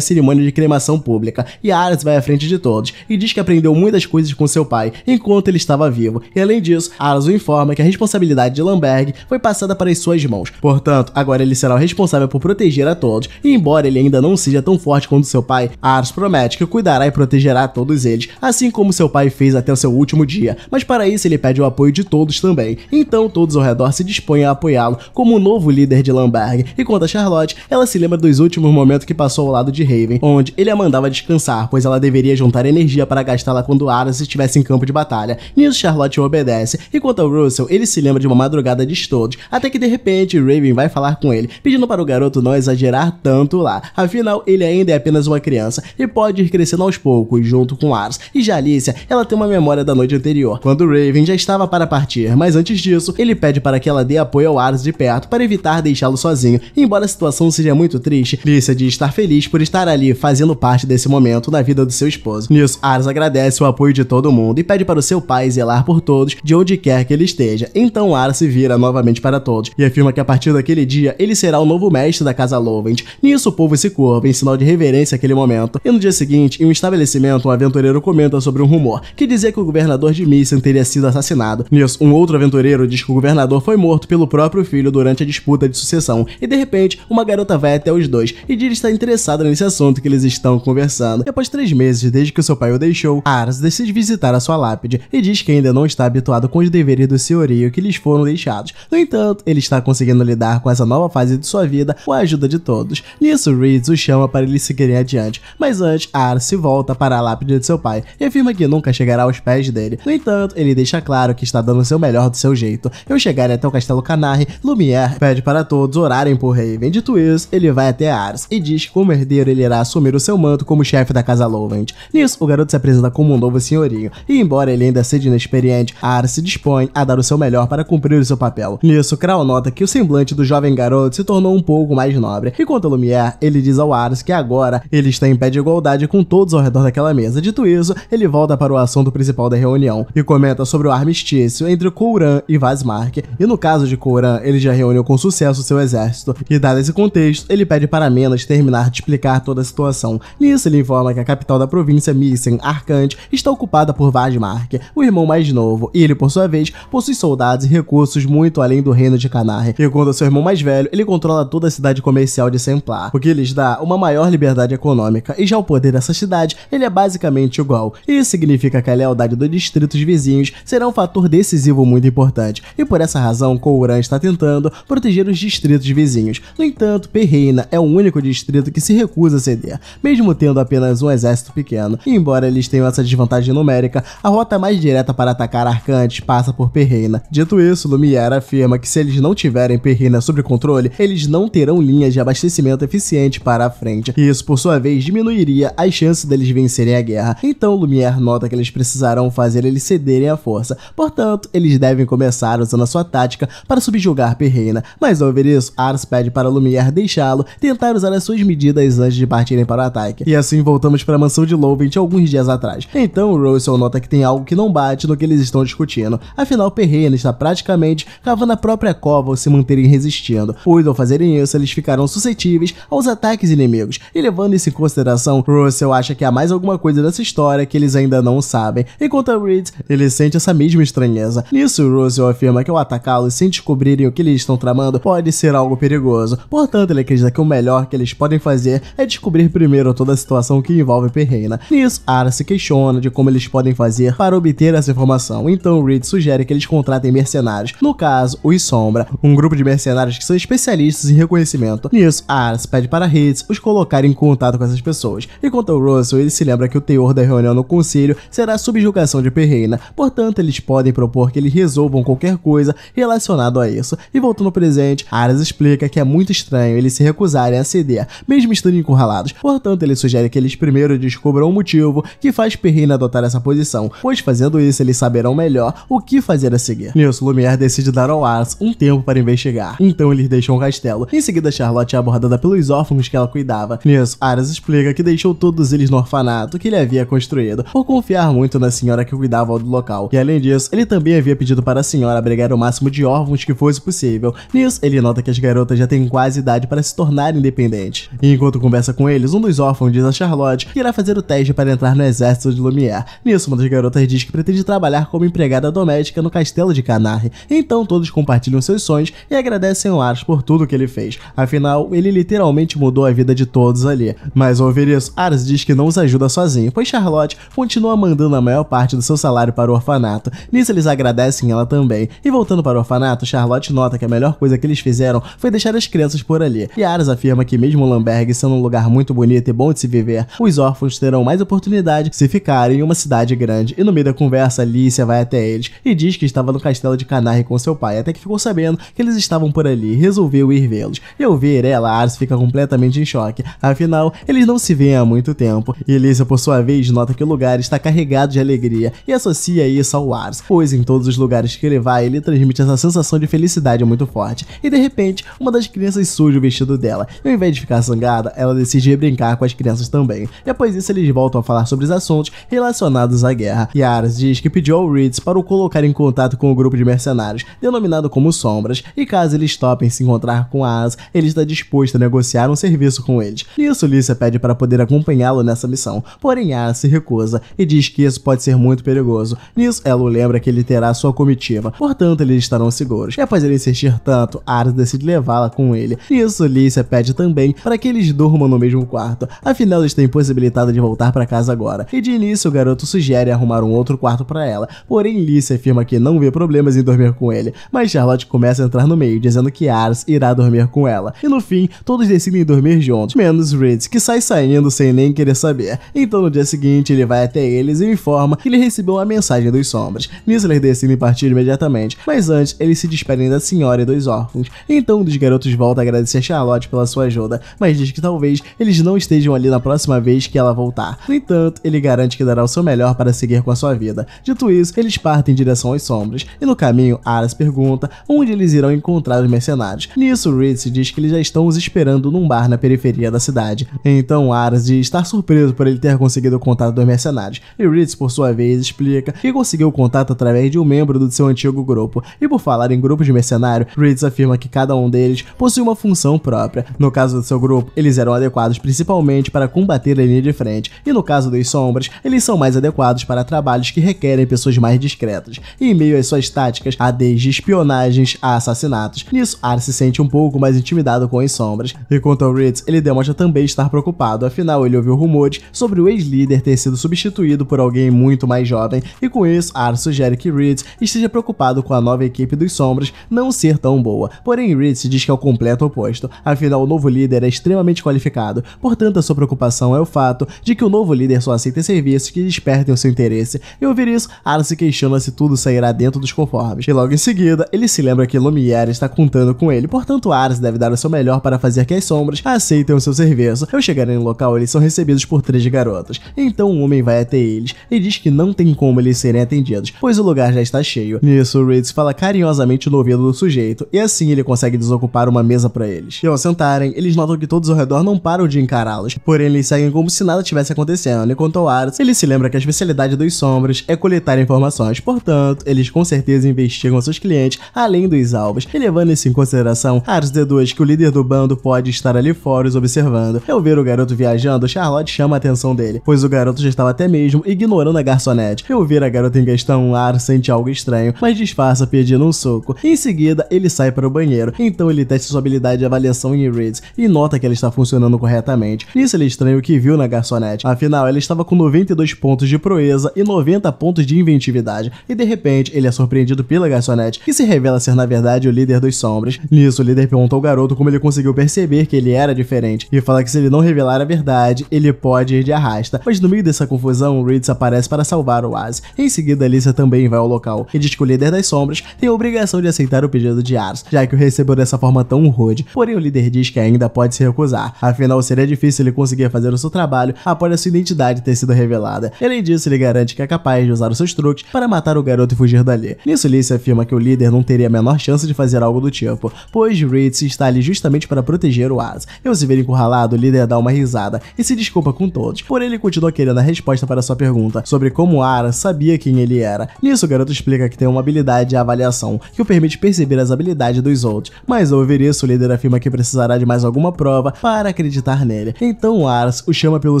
cerimônia de cremação pública e Aras vai à frente de todos e diz que aprendeu muitas coisas com seu pai enquanto ele estava vivo. E além disso, Aras o informa que a responsabilidade de Lamberg foi passada para as suas mãos. Portanto, agora ele será o responsável por proteger a todos. E embora ele ainda não seja tão forte quanto seu pai, Aras promete que cuidará e protegerá todos eles, assim como seu pai fez até o seu último dia. Mas para isso ele pede o apoio de todos também. Então todos ao redor se dispõem a apoiá-lo como o novo líder de Lamberg. E quanto a Charlotte, ela se lembra dos últimos momentos que passou ao lado de Raven, onde ele a mandava descansar, pois ela deveria juntar energia para gastá-la quando Aras estivesse em campo de batalha. Nisso Charlotte obedece, e quanto ao Russell, ele se lembra de uma madrugada de estudos, até que de repente Raven vai falar com ele, pedindo para o garoto não exagerar tanto lá. Afinal, ele ainda é apenas uma criança e pode ir crescendo aos poucos junto com Aras. E já Alicia, ela tem uma memória da noite anterior, quando Raven já estava para partir, mas antes disso, ele pede para que ela dê apoio ao Aras de perto para evitar deixá-lo sozinho. Embora a situação seja muito triste, Alicia diz estar feliz por estar ali fazendo parte desse momento na vida do seu esposo. Nisso, Aras agradece o apoio de todo mundo e pede para o seu pai zelar por todos de onde quer que ele esteja. Então Aras se vira novamente para todos e afirma que a partir daquele dia ele será o novo mestre da casa Lovent. Nisso o povo se curva em sinal de reverência àquele momento. E no dia seguinte, em um estabelecimento, um aventureiro comenta sobre um rumor que dizia que o governador de Misen teria sido assassinado. Nisso, um outro aventureiro diz que o governador foi morto pelo próprio filho durante a disputa de sucessão. E de repente, uma garota vai até os dois e diz estar interessada nesse assunto que eles estão conversando. E após três meses desde que seu pai o deixou, Ars decide visitar a sua lápide e diz que ainda não está habituado com os deveres do senhorio que lhes foram deixados. No entanto, ele está conseguindo lidar com essa nova fase de sua vida com a ajuda de todos. Nisso, Reeds o chama para eles seguirem adiante, mas antes, Ars se volta para a lápide de seu pai e afirma que nunca chegará aos pés dele. No entanto, ele deixa claro que está dando o seu melhor do seu jeito. Ao chegar até o castelo Canarre, Lumière pede para todos orarem por Raven. Dito isso, ele vai até Ars e diz que como herdeiro ele irá assumir o seu manto como chefe da casa Lovent. Nisso, o garoto se apresenta como um novo senhorio, e embora ele ainda seja inexperiente, Ars se dispõe a dar o seu melhor para cumprir o seu papel. Nisso, Krau nota que o semblante do jovem garoto se tornou um pouco mais nobre, e quanto a Lumière, ele diz ao Ars que agora ele está em pé de igualdade com todos ao redor daquela mesa. Dito isso, ele volta para o assunto principal da reunião e comenta sobre o armistício entre Kouran e Vazmark. E no caso de Kouran, ele já reuniu com sucesso seu exército, e dado esse contexto, ele pede para Menas terminar de explicar toda a situação. Nisso, ele informa que a capital da província, Missen, Arcante, está ocupada por Vazmark, o irmão mais novo, e ele, por sua vez, possui soldados e recursos muito além do reino de Canarre. E quando seu irmão mais velho, ele controla toda a cidade comercial de Semplar, o que lhes dá uma maior liberdade econômica, e já o poder dessa cidade, ele é basicamente igual. Isso significa que a lealdade dos distritos vizinhos será um fator decisivo muito importante, e por essa razão, Kouran está tentando proteger os distritos vizinhos. No entanto, Perreina é o único distrito que se recusa a ceder, mesmo tendo apenas um exército pequeno. E embora eles tenham essa desvantagem numérica, a rota mais direta para atacar Arcantes passa por Perreina. Dito isso, Lumière afirma que se eles não tiverem Perreina sob controle, eles não terão linhas de abastecimento eficiente para a frente. E isso, por sua vez, diminuiria as chances deles vencerem a guerra. Então, nota que eles precisarão fazer eles cederem à força. Portanto, eles devem começar usando a sua tática para subjugar Perreina. Mas ao ver isso, Ars pede para Lumière deixá-lo tentar usar as suas medidas antes de partirem para o ataque. E assim voltamos para a mansão de Lovent alguns dias atrás. Então, Russell nota que tem algo que não bate no que eles estão discutindo. Afinal, Perreina está praticamente cavando a própria cova ao se manterem resistindo, pois ao fazerem isso, eles ficarão suscetíveis aos ataques inimigos. E levando isso em consideração, Russell acha que há mais alguma coisa nessa história que eles ainda não sabem. Enquanto a Reed, ele sente essa mesma estranheza. Nisso, Russell afirma que ao atacá-los sem descobrirem o que eles estão tramando pode ser algo perigoso. Portanto, ele acredita que o melhor que eles podem fazer é descobrir primeiro toda a situação que envolve Perreina. Nisso, Ara se questiona de como eles podem fazer para obter essa informação. Então, Reed sugere que eles contratem mercenários. No caso, os Sombra, um grupo de mercenários que são especialistas em reconhecimento. Nisso, Ars pede para Reed os colocar em contato com essas pessoas. E quanto ao Russell, ele se lembra que o teor da reunião no conselho será a subjugação de Perreina. Portanto, eles podem propor que eles resolvam qualquer coisa relacionado a isso. E voltando ao presente, Aras explica que é muito estranho eles se recusarem a ceder, mesmo estando encurralados. Portanto, ele sugere que eles primeiro descubram o motivo que faz Perrine adotar essa posição, pois fazendo isso eles saberão melhor o que fazer a seguir. Nisso, Lumière decide dar ao Aras um tempo para investigar. Então eles deixam o castelo. Em seguida, Charlotte é abordada pelos órfãos que ela cuidava. Nisso, Aras explica que deixou todos eles no orfanato que ele havia construído, por confiar muito na senhora que cuidava do local. E além disso, ele também havia pedido para a senhora abrigar o máximo de órfãos que fosse possível. Nisso, ele nota que as garotas já têm quase idade para se tornar independentes. E enquanto conversa com eles, um dos órfãos diz a Charlotte que irá fazer o teste para entrar no exército de Lumière. Nisso, uma das garotas diz que pretende trabalhar como empregada doméstica no castelo de Canarre. Então todos compartilham seus sonhos e agradecem ao Ars por tudo que ele fez. Afinal, ele literalmente mudou a vida de todos ali. Mas ao ouvir isso, Ars diz que não os ajuda sozinho, pois Charlotte continua mandando a maior parte do seu salário para o orfanato. Nisso eles agradecem ela também. E voltando para o orfanato, Charlotte nota que a melhor coisa que eles fizeram foi deixar as crianças por ali. E Aras afirma que mesmo Lamberg sendo um lugar muito bonito e bom de se viver, os órfãos terão mais oportunidade se ficarem em uma cidade grande. E no meio da conversa, Alicia vai até eles e diz que estava no castelo de Canarre com seu pai, até que ficou sabendo que eles estavam por ali e resolveu ir vê-los. E ao ver ela, Aras fica completamente em choque. Afinal, eles não se veem há muito tempo. E Alicia, por sua vez, nota que o lugar está carregado de alegria e associa isso ao Ars, pois em todos os lugares que ele vai, ele transmite essa sensação de felicidade muito forte. E de repente, uma das crianças suja o vestido dela. E ao invés de ficar zangada, ela decide brincar com as crianças também. E após isso, eles voltam a falar sobre os assuntos relacionados à guerra. E Aras diz que pediu ao Reeds para o colocar em contato com o grupo de mercenários, denominado como Sombras, e caso eles topem se encontrar com Aras, ele está disposto a negociar um serviço com eles. Nisso, Lícia pede para poder acompanhá-lo nessa missão, porém Aras se recusa e diz que isso pode ser muito perigoso. Nisso, ela o lembra que ele terá sua comitiva, portanto eles estarão seguros. E após ele insistir tanto, Aras decide levá-la com ele. Nisso, Lícia pede também para que eles durmam no mesmo quarto, afinal eles têm impossibilitado de voltar para casa agora. E de início, o garoto sugere arrumar um outro quarto para ela, porém Lícia afirma que não vê problemas em dormir com ele, mas Charlotte começa a entrar no meio, dizendo que Aras irá dormir com ela. E no fim, todos decidem dormir juntos, menos Reed, que sai saindo sem nem querer saber. Então no dia seguinte, ele vai até eles e informa que ele recebeu uma mensagem dos sombras. Nisso eles decidem partir imediatamente, mas antes eles se despedem da senhora e dos órfãos. Então um dos garotos volta a agradecer a Charlotte pela sua ajuda, mas diz que talvez eles não estejam ali na próxima vez que ela voltar. No entanto, ele garante que dará o seu melhor para seguir com a sua vida. Dito isso, eles partem em direção às sombras, e no caminho, Aras pergunta onde eles irão encontrar os mercenários. Nisso, Ritz diz que eles já estão os esperando num bar na periferia da cidade. Então Aras diz estar surpreso por ele ter conseguido o contato dos mercenários, e Ritz, por sua vez, explica que conseguiu o contato através de um membro do seu antigo grupo. E por falar em grupos de mercenário, Ritz afirma que cada um deles possui uma função própria. No caso do seu grupo, eles eram adequados principalmente para combater a linha de frente, e no caso dos sombras, eles são mais adequados para trabalhos que requerem pessoas mais discretas. E em meio às suas táticas, há desde espionagens a assassinatos. Nisso, Ar se sente um pouco mais intimidado com as sombras. E quanto ao Ritz, ele demonstra também estar preocupado, afinal ele ouviu rumores sobre o ex-líder ter sido substituído por alguém muito mais jovem, e com isso, Ar sugere que Ritz esteja preocupado com a nova equipe dos sombras não ser tão boa. Porém, Ritz diz que é o completo oposto, afinal o novo líder é extremamente qualificado, portanto a sua preocupação é o fato de que o novo líder só aceita serviços que despertem o seu interesse. E ouvir isso, Ar se questiona se tudo sairá dentro dos conformes. E logo em seguida, ele se lembra que Lumière está contando com ele, portanto Ares deve dar o seu melhor para fazer que as sombras aceitem o seu serviço. Ao chegarem no local, eles são recebidos por três garotas. Então um homem vai até eles e diz que não tem como eles serem atendidos, pois o lugar já está cheio. Nisso, Ritz fala carinhosamente no ouvido do sujeito, e assim ele consegue desocupar uma mesa para eles. E ao sentarem, eles notam que todos ao redor não param de encará-los, porém eles seguem como se nada tivesse acontecendo. Enquanto ao Ares, ele se lembra que a especialidade dos sombras é coletar informações, portanto, eles com certeza investigam seus clientes além dos alvos. E levando isso em consideração, Ares deduz que o líder do bando pode estar ali fora os observando. Ao ver o garoto viajando, Charlotte chama a atenção dele, pois o garoto já estava até mesmo ignorando a garçonete. Ao ver a garota em questão, Ares sente algo estranho, mas disfarça pedindo um soco. Em seguida, ele sai para o banheiro, então ele testa sua habilidade de avaliação em Reeds e nota que ela está funcionando corretamente. Nisso ele estranha o que viu na garçonete, afinal ela estava com 92 pontos de proeza e 90 pontos de inventividade, e de repente ele é surpreendido pela garçonete, que se revela ser na verdade o líder dos sombras. Nisso o líder pergunta ao garoto como ele conseguiu perceber que ele era diferente, e fala que se ele não revelar a verdade, ele pode ir de arrasta. Mas no meio dessa confusão, Reeds aparece para salvar o Oz. Em seguida, Alicia também vai ao local e diz que o líder das sombras tem a obrigação de aceitar o pedido de Ars, já que o recebeu dessa forma tão rude. Porém, o líder diz que ainda pode se recusar, afinal seria difícil ele conseguir fazer o seu trabalho após a sua identidade ter sido revelada. Além disso, ele garante que é capaz de usar os seus truques para matar o garoto e fugir dali. Nisso, Alicia afirma que o líder não teria a menor chance de fazer algo do tipo, pois Reeds está ali justamente para proteger o Ars. E ao se ver encurralado, o líder dá uma risada e se desculpa com todos, porém ele continua querendo a resposta para sua pergunta sobre como Ara sabia quem ele era. Nisso, o garoto explica que tem uma habilidade de avaliação que o permite perceber as habilidades dos outros. Mas ao ouvir isso, o líder afirma que precisará de mais alguma prova para acreditar nele. Então Ars o chama pelo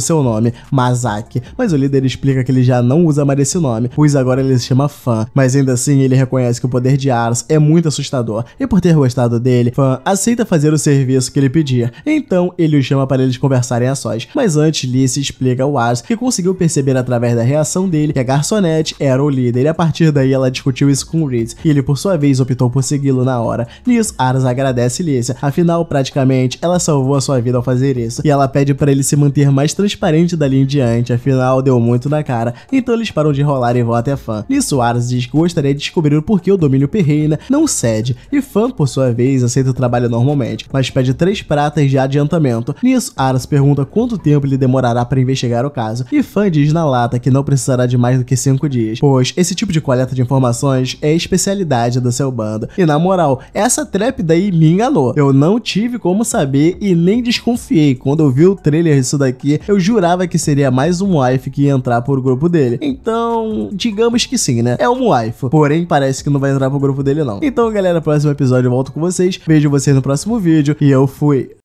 seu nome, Mazaki, mas o líder explica que ele já não usa mais esse nome, pois agora ele se chama Fan. Mas ainda assim, ele reconhece que o poder de Ars é muito assustador, e por ter gostado dele, Fan aceita fazer o serviço que ele pedia. Então ele o chama para eles conversarem a sós. Mas antes, Lise explica ao Ars que conseguiu perceber através da reação dele que a garçonete era o líder, e a partir daí ela discutiu isso com Reed, e ele por sua vez optou por segui-lo na hora. Nisso, Ars agradece Lícia, afinal, praticamente, ela salvou a sua vida ao fazer isso, e ela pede para ele se manter mais transparente dali em diante, afinal, deu muito na cara, então eles param de rolar e vão até Fã. Nisso, Ars diz que gostaria de descobrir o porquê o domínio Perreina não cede, e Fã, por sua vez, aceita o trabalho normalmente, mas pede três pratas de adiantamento. Nisso, Ars pergunta quanto tempo ele demorará para investigar o caso, e Fã diz na lata que não precisará de mais do que cinco dias, pois esse tipo de coleta de informações é especialidade do seu bando. E na moral, essa trap daí me enganou. Eu não tive como saber e nem desconfiei. Quando eu vi o trailer disso daqui, eu jurava que seria mais um wife que ia entrar pro grupo dele. Então, digamos que sim, né? É um wife. Porém, parece que não vai entrar pro grupo dele não. Então, galera, próximo episódio eu volto com vocês. Vejo vocês no próximo vídeo e eu fui.